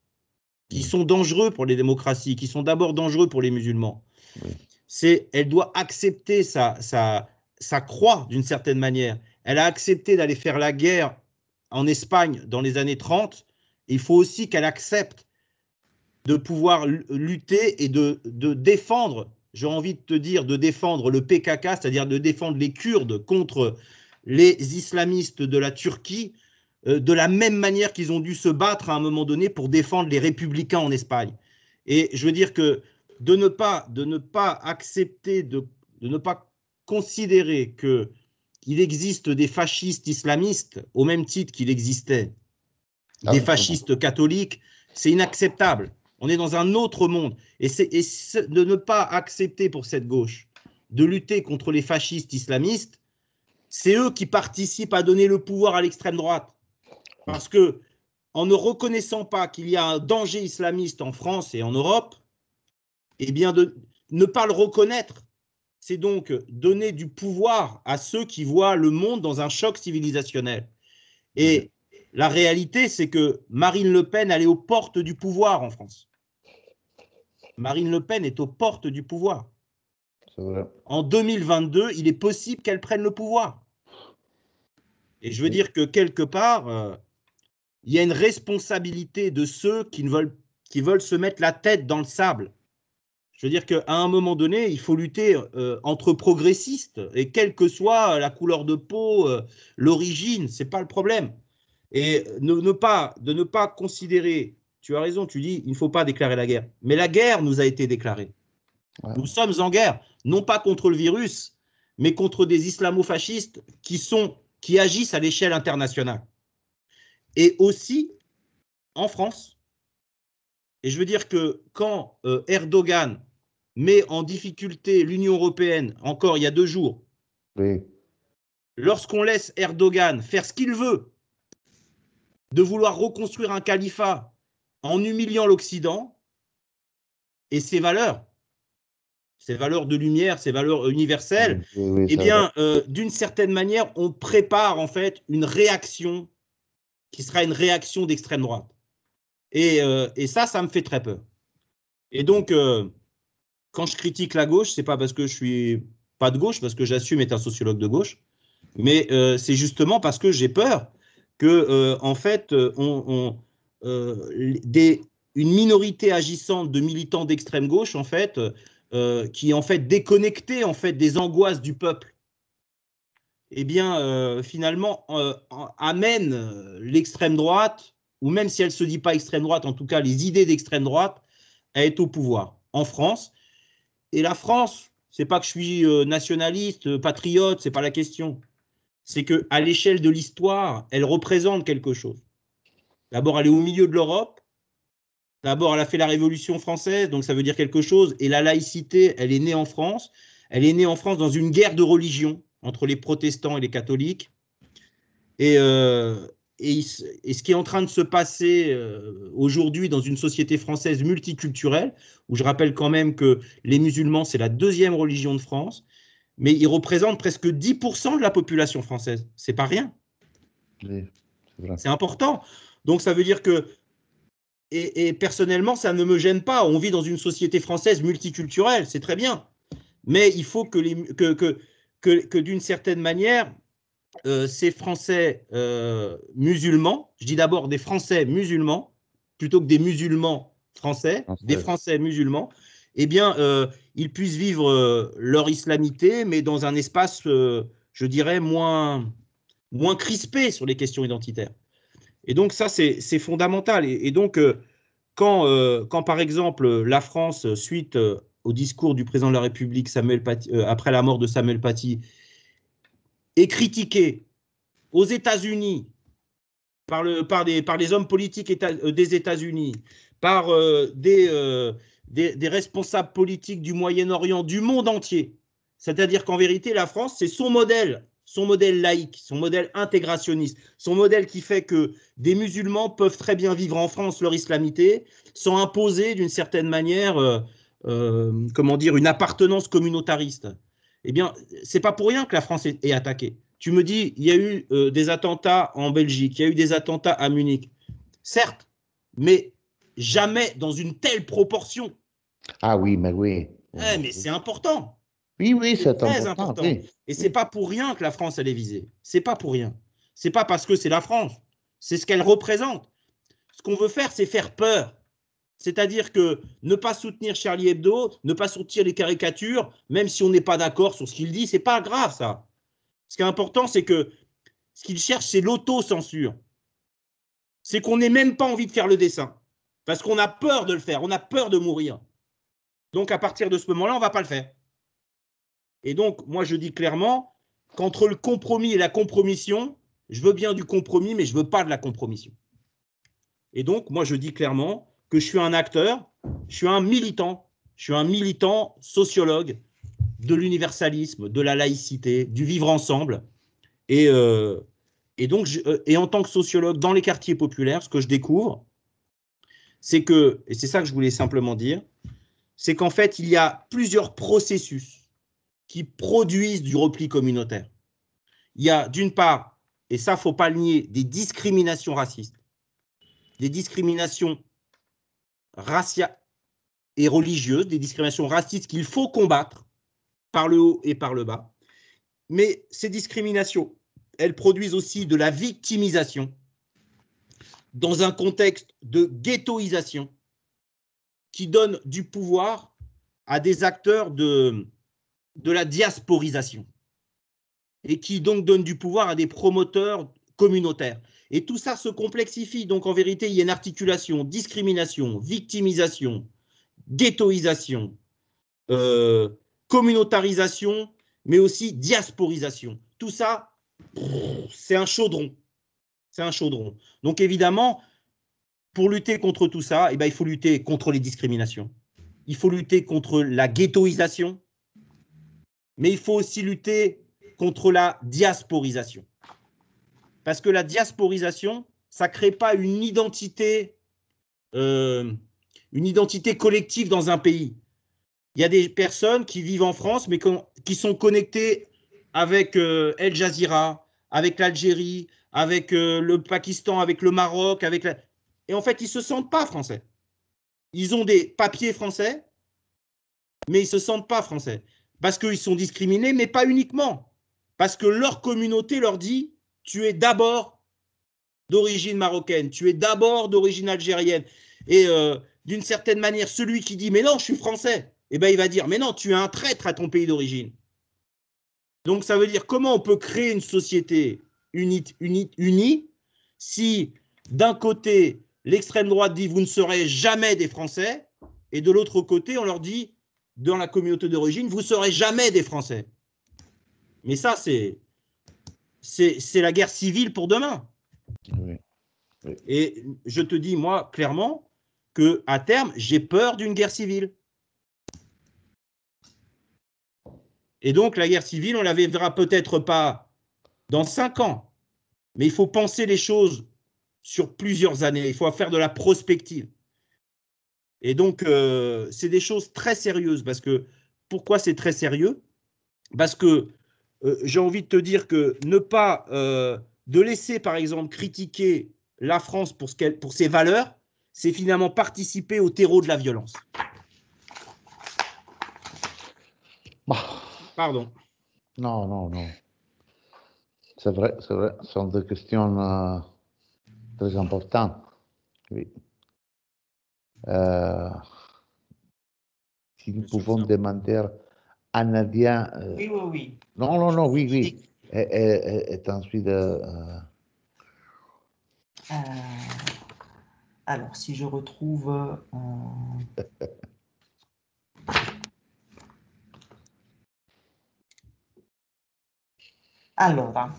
qui sont dangereux pour les démocraties, qui sont d'abord dangereux pour les musulmans. Oui. C'est, elle doit accepter sa, sa, sa croix d'une certaine manière. Elle a accepté d'aller faire la guerre en Espagne dans les années 30. Il faut aussi qu'elle accepte de pouvoir lutter et de, de défendre, j'ai envie de te dire, de défendre le PKK, c'est-à-dire de défendre les Kurdes contre les islamistes de la Turquie, euh, de la même manière qu'ils ont dû se battre à un moment donné pour défendre les républicains en Espagne. Et je veux dire que de ne pas, de ne pas accepter, de, de ne pas considérer qu'il existe des fascistes islamistes au même titre qu'il existait Ah des fascistes catholiques, c'est inacceptable. On est dans un autre monde. Et, de ne pas accepter pour cette gauche de lutter contre les fascistes islamistes, c'est eux qui participent à donner le pouvoir à l'extrême droite. Parce que en ne reconnaissant pas qu'il y a un danger islamiste en France et en Europe, eh bien de ne pas le reconnaître, c'est donc donner du pouvoir à ceux qui voient le monde dans un choc civilisationnel. Et la réalité, c'est que Marine Le Pen, elle est aux portes du pouvoir en France. Marine Le Pen est aux portes du pouvoir. vrai. En 2022, il est possible qu'elle prenne le pouvoir. Et je veux dire que quelque part, euh, il y a une responsabilité de ceux qui, ne veulent, qui veulent se mettre la tête dans le sable. Je veux dire qu'à un moment donné, il faut lutter euh, entre progressistes, et quelle que soit la couleur de peau, euh, l'origine, ce n'est pas le problème. Et ne, ne pas, de ne pas considérer, tu as raison, tu dis, il ne faut pas déclarer la guerre. Mais la guerre nous a été déclarée. Ouais. Nous sommes en guerre, non pas contre le virus, mais contre des islamo-fascistes qui, sont, qui agissent à l'échelle internationale. Et aussi en France. Et je veux dire que quand euh, Erdogan met en difficulté l'Union européenne, encore il y a deux jours, Oui. lorsqu'on laisse Erdogan faire ce qu'il veut, de vouloir reconstruire un califat en humiliant l'Occident et ses valeurs, ses valeurs de lumière, ses valeurs universelles, Oui, eh bien, euh, d'une certaine manière, on prépare en fait une réaction qui sera une réaction d'extrême droite. Et, euh, et ça, ça me fait très peur. Et donc, euh, quand je critique la gauche, c'est pas parce que je suis pas de gauche, parce que j'assume être un sociologue de gauche, mais c'est justement parce que j'ai peur que, en fait, on, on, des, une minorité agissante de militants d'extrême gauche, en fait, euh, qui est en fait déconnectée en fait des angoisses du peuple, eh bien, euh, finalement, euh, amène l'extrême droite, ou même si elle se dit pas extrême droite, en tout cas les idées d'extrême droite, à être au pouvoir en France. Et la France, c'est pas que je suis nationaliste, patriote, c'est pas la question. C'est que à l'échelle de l'histoire, elle représente quelque chose. D'abord, elle est au milieu de l'Europe. D'abord, elle a fait la Révolution française, donc ça veut dire quelque chose. Et la laïcité, elle est née en France. Elle est née en France dans une guerre de religion entre les protestants et les catholiques. Et, euh, et, et ce qui est en train de se passer euh, aujourd'hui dans une société française multiculturelle, où je rappelle quand même que les musulmans, c'est la deuxième religion de France, mais ils représentent presque 10% de la population française. C'est pas rien. Oui. C'est important. Donc ça veut dire que, et, et personnellement, ça ne me gêne pas. On vit dans une société française multiculturelle, c'est très bien. Mais il faut que, les, que, que, que, que d'une certaine manière, euh, ces Français euh, musulmans, je dis d'abord des Français musulmans, plutôt que des musulmans français, Français. des Français musulmans, eh bien, euh, ils puissent vivre leur islamité, mais dans un espace, je dirais, moins, moins crispé sur les questions identitaires. Et donc ça, c'est fondamental. Et, donc, euh, quand, euh, quand, par exemple, la France, suite euh, au discours du président de la République Samuel Paty, après la mort de Samuel Paty, est critiquée aux États-Unis par, des, les hommes politiques des États-Unis, par des responsables politiques du Moyen-Orient, du monde entier. C'est-à-dire qu'en vérité, la France, c'est son modèle, son modèle laïque, son modèle intégrationniste, son modèle qui fait que des musulmans peuvent très bien vivre en France leur islamité sans imposer d'une certaine manière, euh, euh, comment dire, une appartenance communautariste. Eh bien, c'est pas pour rien que la France est, est attaquée. Tu me dis, il y a eu euh, des attentats en Belgique, il y a eu des attentats à Munich. Certes, mais jamais dans une telle proportion. Ah oui, mais oui. Eh, mais c'est important. Oui, oui, c'est très important. important. oui. Et c'est pas pour rien que la France elle est visée. C'est pas pour rien. C'est pas parce que c'est la France. C'est ce qu'elle représente. Ce qu'on veut faire, c'est faire peur. C'est-à-dire que ne pas soutenir Charlie Hebdo, ne pas soutenir les caricatures, même si on n'est pas d'accord sur ce qu'il dit, c'est pas grave ça. Ce qui est important, c'est que ce qu'il cherche, c'est l'autocensure. c'est qu'on n'ait même pas envie de faire le dessin. Parce qu'on a peur de le faire, on a peur de mourir. Donc, à partir de ce moment-là, on ne va pas le faire. Et donc, moi, je dis clairement qu'entre le compromis et la compromission, je veux bien du compromis, mais je ne veux pas de la compromission. Et donc, moi, je dis clairement que je suis un acteur, je suis un militant, je suis un militant sociologue de l'universalisme, de la laïcité, du vivre ensemble. Et, euh, donc, euh, et en tant que sociologue dans les quartiers populaires, ce que je découvre, c'est que, et c'est ça que je voulais simplement dire, c'est qu'en fait, il y a plusieurs processus qui produisent du repli communautaire. Il y a d'une part, et ça, faut pas le nier, des discriminations racistes, des discriminations raciales et religieuses, des discriminations racistes qu'il faut combattre par le haut et par le bas. Mais ces discriminations, elles produisent aussi de la victimisation dans un contexte de ghettoisation qui donne du pouvoir à des acteurs de, de la diasporisation et qui donc donne du pouvoir à des promoteurs communautaires. Et tout ça se complexifie. Donc en vérité, il y a une articulation, discrimination, victimisation, ghettoisation, euh, communautarisation, mais aussi diasporisation. Tout ça, c'est un chaudron. C'est un chaudron. Donc évidemment, pour lutter contre tout ça, eh ben, il faut lutter contre les discriminations. Il faut lutter contre la ghettoisation, mais il faut aussi lutter contre la diasporisation. Parce que la diasporisation, ça ne crée pas une identité, euh, une identité collective dans un pays. Il y a des personnes qui vivent en France, mais qui sont connectées avec euh, El Jazeera, avec l'Algérie, avec euh, le Pakistan, avec le Maroc, avec et en fait, ils ne se sentent pas français. Ils ont des papiers français, mais ils ne se sentent pas français. Parce qu'ils sont discriminés, mais pas uniquement. Parce que leur communauté leur dit, tu es d'abord d'origine marocaine, tu es d'abord d'origine algérienne. Et euh, d'une certaine manière, celui qui dit, mais non, je suis français, eh ben, il va dire, mais non, tu es un traître à ton pays d'origine. Donc ça veut dire comment on peut créer une société unie, si d'un côté l'extrême droite dit vous ne serez jamais des Français, et de l'autre côté, on leur dit, dans la communauté d'origine, vous ne serez jamais des Français. Mais ça, c'est, c'est, la guerre civile pour demain. Et je te dis, moi, clairement, que à terme, j'ai peur d'une guerre civile. Et donc, la guerre civile, on la verra peut-être pas dans cinq ans, mais il faut penser les choses sur plusieurs années. Il faut faire de la prospective. Et donc, euh, c'est des choses très sérieuses. Parce que, pourquoi c'est très sérieux? Parce que euh, j'ai envie de te dire que ne pas, euh, de laisser par exemple critiquer la France pour, ce pour ses valeurs, c'est finalement participer au terreau de la violence. Bah. Pardon. Non, non, non. C'est vrai, c'est vrai. Ce sont des questions très important. Oui. Euh, si nous pouvons demander à Nadia. Euh, oui, oui, oui. Non, non, non, oui, oui. Et, et, et ensuite. Euh, alors, si je retrouve. Allora,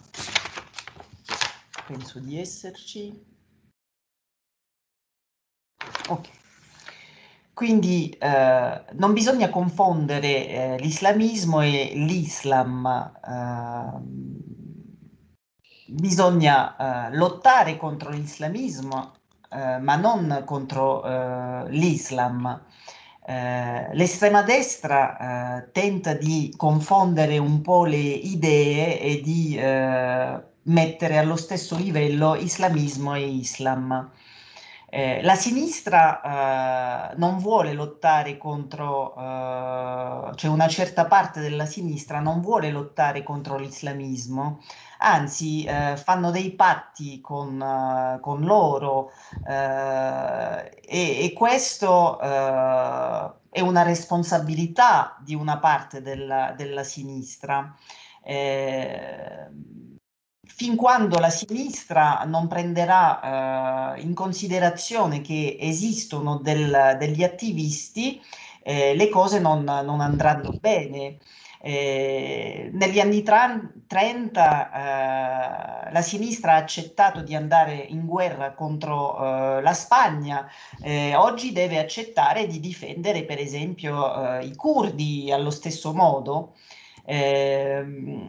penso di esserci. Ok. Quindi eh, non bisogna confondere eh, l'islamismo e l'Islam. Eh, bisogna eh, lottare contro l'islamismo, eh, ma non contro eh, l'Islam. l'estrema destra tenta di confondere un po' le idee e di mettere allo stesso livello islamismo e islam. Eh, la sinistra eh, non vuole lottare contro, eh, cioè una certa parte della sinistra non vuole lottare contro l'islamismo, anzi eh, fanno dei patti con, eh, con loro eh, e, e, questo è una responsabilità di una parte della, della sinistra. Fin quando la sinistra non prenderà eh, in considerazione che esistono del, degli attivisti, eh, le cose non, non andranno bene. Eh, negli anni 30 eh, la sinistra ha accettato di andare in guerra contro eh, la Spagna, eh, oggi deve accettare di difendere per esempio eh, i curdi allo stesso modo. Ehm,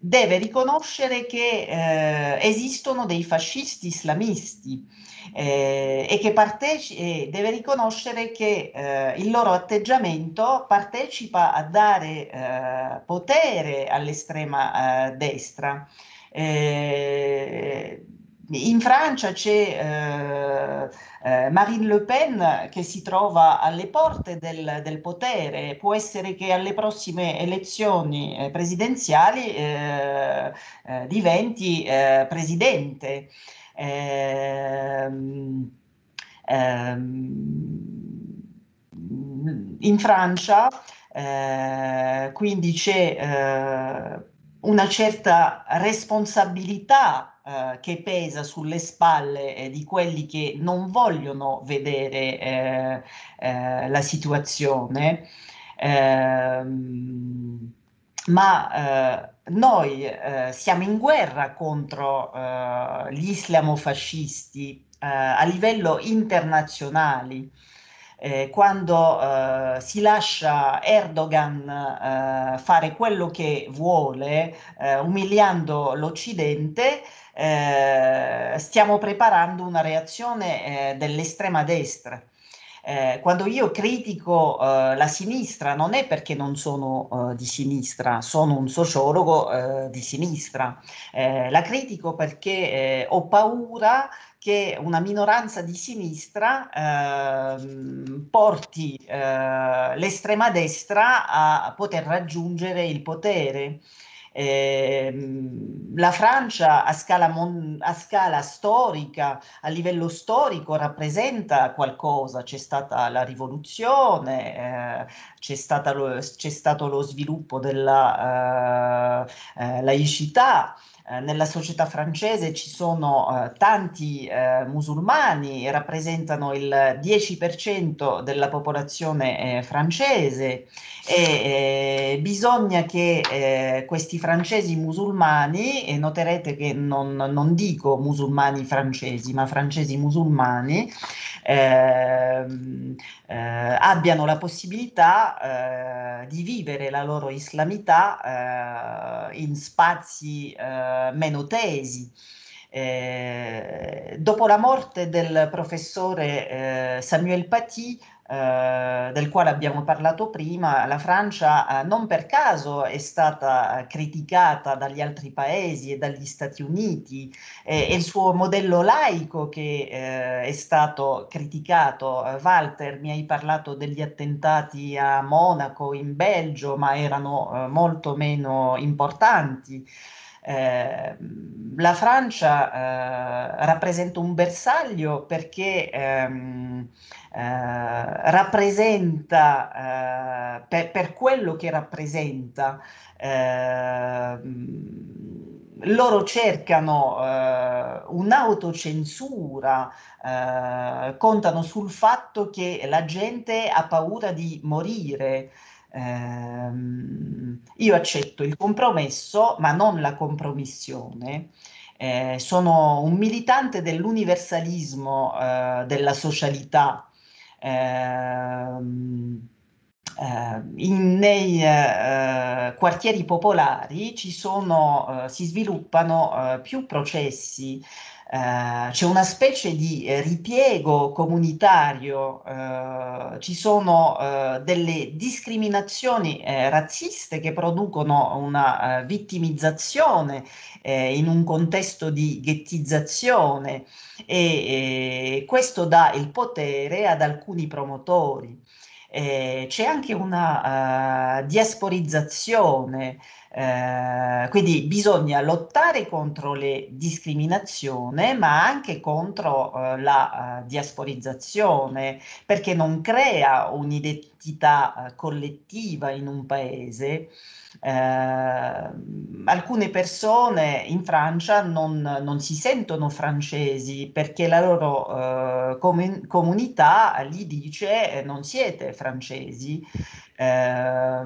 deve riconoscere che eh, esistono dei fascisti islamisti eh, e che parteci- deve riconoscere che eh, il loro atteggiamento partecipa a dare potere all'estrema destra. Eh, in Francia c'è eh, Marine Le Pen che si trova alle porte del, del, potere, può essere che alle prossime elezioni presidenziali diventi presidente. Ehm, ehm, in Francia eh, quindi c'è eh, una certa responsabilità eh, che pesa sulle spalle eh, di quelli che non vogliono vedere eh, eh, la situazione. Ehm, ma eh, noi eh, siamo in guerra contro gli islamofascisti a livello internazionale. Eh, quando eh, si lascia Erdogan fare quello che vuole, umiliando l'Occidente, stiamo preparando una reazione dell'estrema destra eh, quando io critico eh, la sinistra non è perché non sono eh, di sinistra, sono un sociologo eh, di sinistra, eh, la critico perché eh, ho paura che una minoranza di sinistra ehm, porti l'estrema destra a poter raggiungere il potere. Eh, la Francia a scala, mon- a scala, storica, a livello storico, rappresenta qualcosa. C'è stata la rivoluzione, eh, c'è, lo, c'è, stato lo sviluppo della eh, eh laicità. Eh, nella società francese ci sono eh, tanti eh, musulmani, rappresentano il 10% della popolazione eh, francese e bisogna che questi francesi musulmani, e noterete che non, non, dico musulmani francesi, ma francesi musulmani, ehm, abbiano la possibilità di vivere la loro islamità in spazi meno tesi. Eh, dopo la morte del professore eh, Samuel Paty, eh, del quale abbiamo parlato prima, la Francia eh, non per caso è stata criticata dagli altri paesi e dagli Stati Uniti, è il suo modello laico che eh, è stato criticato. Walter, mi hai parlato degli attentati a Monaco, in Belgio, ma erano eh, molto meno importanti. Eh, la Francia eh, rappresenta un bersaglio perché ehm, eh, rappresenta, eh, per, per, quello che rappresenta, ehm, loro cercano eh, un'autocensura, contano sul fatto che la gente ha paura di morire. Ehm, io accetto il compromesso, ma non la compromissione. Eh, sono un militante dell'universalismo eh, della socialità. Eh, in, nei eh, quartieri popolari ci sono, eh, si sviluppano eh, più processi eh, c'è una specie di eh, ripiego comunitario, eh, ci sono eh, delle discriminazioni eh, razziste che producono una vittimizzazione in un contesto di ghettizzazione e questo dà il potere ad alcuni promotori. c'è anche una diasporizzazione Eh, quindi bisogna lottare contro le discriminazioni, ma anche contro eh, la uh, diasporizzazione, perché non crea un'identità uh, collettiva in un paese. Eh, alcune persone in Francia non, non, si sentono francesi perché la loro eh, com- comunità gli dice non siete francesi. Eh,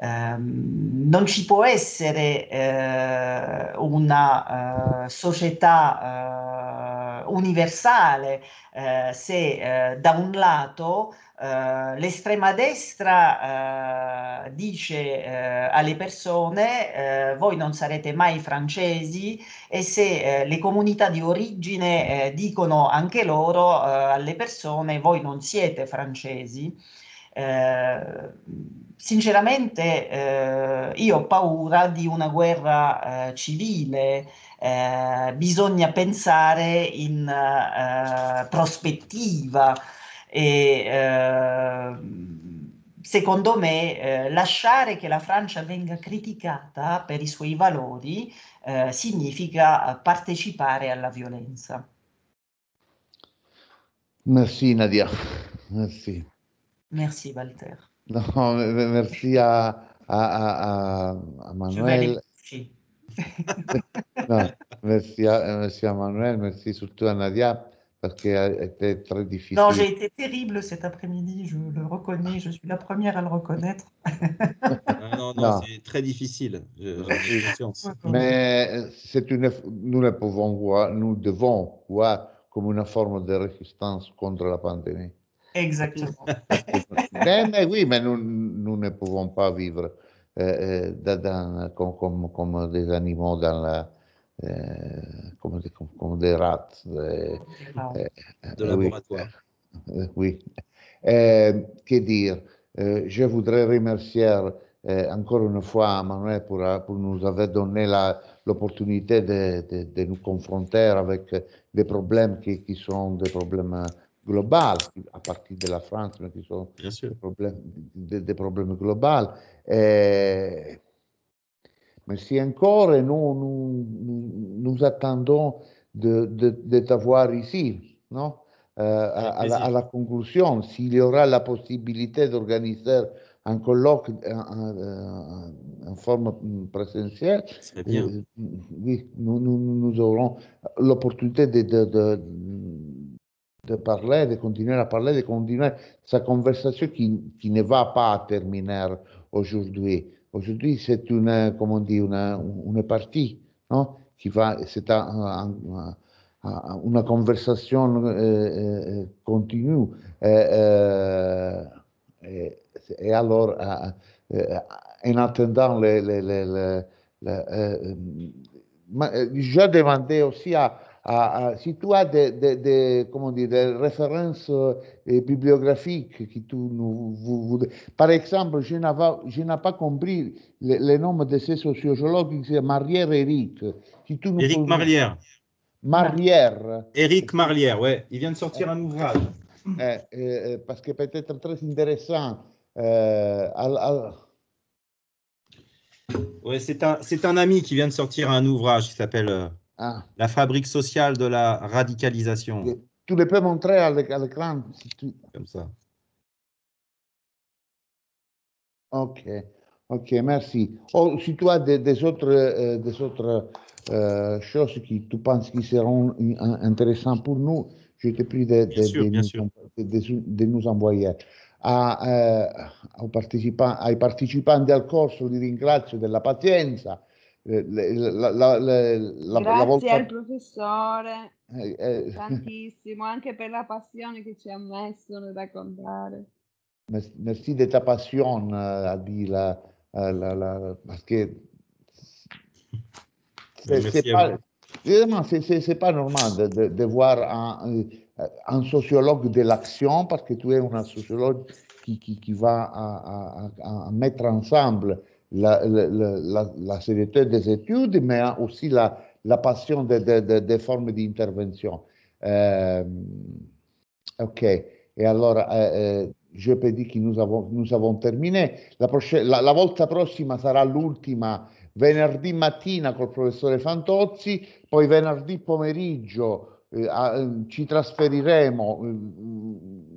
Ehm, non ci può essere eh, una uh, società uh, universale uh, se da un lato l'estrema destra dice alle persone voi non sarete mai francesi e se le comunità di origine dicono anche loro alle persone voi non siete francesi. Eh, sinceramente eh, io ho paura di una guerra eh, civile, eh, bisogna pensare in eh, prospettiva e secondo me lasciare che la Francia venga criticata per i suoi valori significa partecipare alla violenza. Merci Nadia, merci. Merci Walter. No, merci à, à, à, à Manuel. no, merci, à, merci à Manuel, merci surtout à Nadia parce qu'elle était très difficile. Non, j'ai été terrible cet après-midi, je le reconnais, je suis la première à le reconnaître. Non, non, non. c'est très difficile, j'ai conscience. Mais c'est une, nous ne pouvons voir, nous devons voir comme une forme de résistance contre la pandémie. Exactement. mais, mais, oui, mais nous, nous, ne pouvons pas vivre euh, dans, comme, comme, comme, des animaux dans la, euh, comme, des, comme, des rats. Euh, de laboratoire. Oui. que dire? Je voudrais remercier encore une fois Manuel pour, pour nous avoir donné l'opportunité de, de, de, nous confronter avec des problèmes qui, qui sont des problèmes globales, à partir de la France, mais qui sont des problèmes, des, des problèmes globaux. Et, merci encore et nous, nous, nous, attendons de, de, de t'avoir ici, non euh, à, à, la, à, la, conclusion, s'il y aura la possibilité d'organiser un colloque en, en, forme présentielle, euh, oui, nous, nous, nous aurons l'opportunité de, de, de parler, de continuer à parler, de continuer sa conversation qui, qui ne va pas terminer aujourd'hui. Aujourd'hui, c'est une, on dit, une, une partie, non? Qui va, c'est un, un, un, une conversation euh, euh, continue. Euh, et, et, alors, en attendant, les, les, les, je demandais aussi à, à, si tu as des, des, des, comment dire, des références euh, bibliographiques qui tu nous, vous, vous, par exemple, je n'ai pas compris le, le, nom de ce sociologue qui Marière Eric. Si tu nous Éric Marlière. Marlière. Éric Marlière, ouais. Il vient de sortir un ouvrage. Eh, eh, parce que peut-être très intéressant. Euh, à. Ouais, c'est un, un ami qui vient de sortir un ouvrage qui s'appelle euh, ah. La fabrique sociale de la radicalisation. Tu le peux montrer à l'écran si tu... Comme ça. Ok, ok, merci. Oh, si tu as des, des autres, euh, des autres euh, choses qui tu penses qui seront intéressantes pour nous, je te prie de, de, sûr, de, nous, de nous, envoyer. A, eh, aux, participants, ai partecipanti del corso li ringrazio della pazienza la, la, la, Grazie volta... al professore, eh, eh. tantissimo, anche per la passione che ci ha messo nel raccontare. Merci de ta passion, a dit la, la, la, parce que c'est pas, c'est pas normal de, de, de voir un, un, sociologue de l'action, parce que tu es un sociologue qui, qui, qui va à, à, à mettre ensemble la, la, la, sécurité des études, mais aussi la, la passion des de, de, de formes d'intervention. Euh, ok, et alors, euh, giovedì che nous avons, nous avons terminé. La, la, la volta prossima sarà l'ultima venerdì mattina col professore Fantozzi, poi venerdì pomeriggio eh, a, ci trasferiremo. Eh,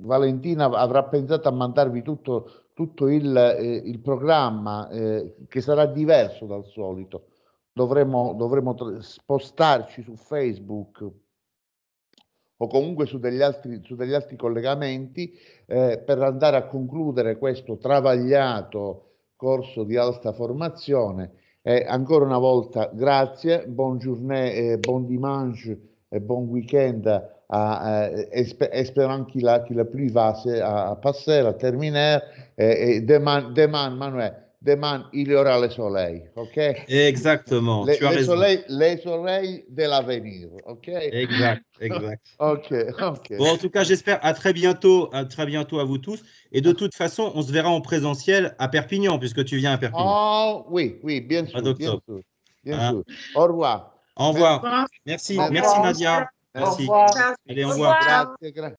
Valentina avrà pensato a mandarvi tutto, tutto il, eh, il programma eh, che sarà diverso dal solito. Dovremo, dovremo spostarci su Facebook o comunque su degli altri, su degli altri collegamenti eh, per andare a concludere questo travagliato corso di alta formazione. Eh, ancora una volta grazie, buon journée, eh, buon dimanche et bon week-end à, espérant qu'il a, qu'il a plu va à, à passer, à terminer. Et, et demain, demain, Manuel, demain, il y aura le soleil, ok? Exactement, les, tu as raison. Soleils, les soleils de l'avenir, ok? Exact, exact. ok, ok. Bon, en tout cas, j'espère à très bientôt, à très bientôt à vous tous. Et de toute façon, on se verra en présentiel à Perpignan, puisque tu viens à Perpignan. Oh, oui, oui, bien sûr, bien sûr. Bien sûr. Au revoir. Au revoir. Merci, merci Nadia. Merci. Merci. Allez, au revoir.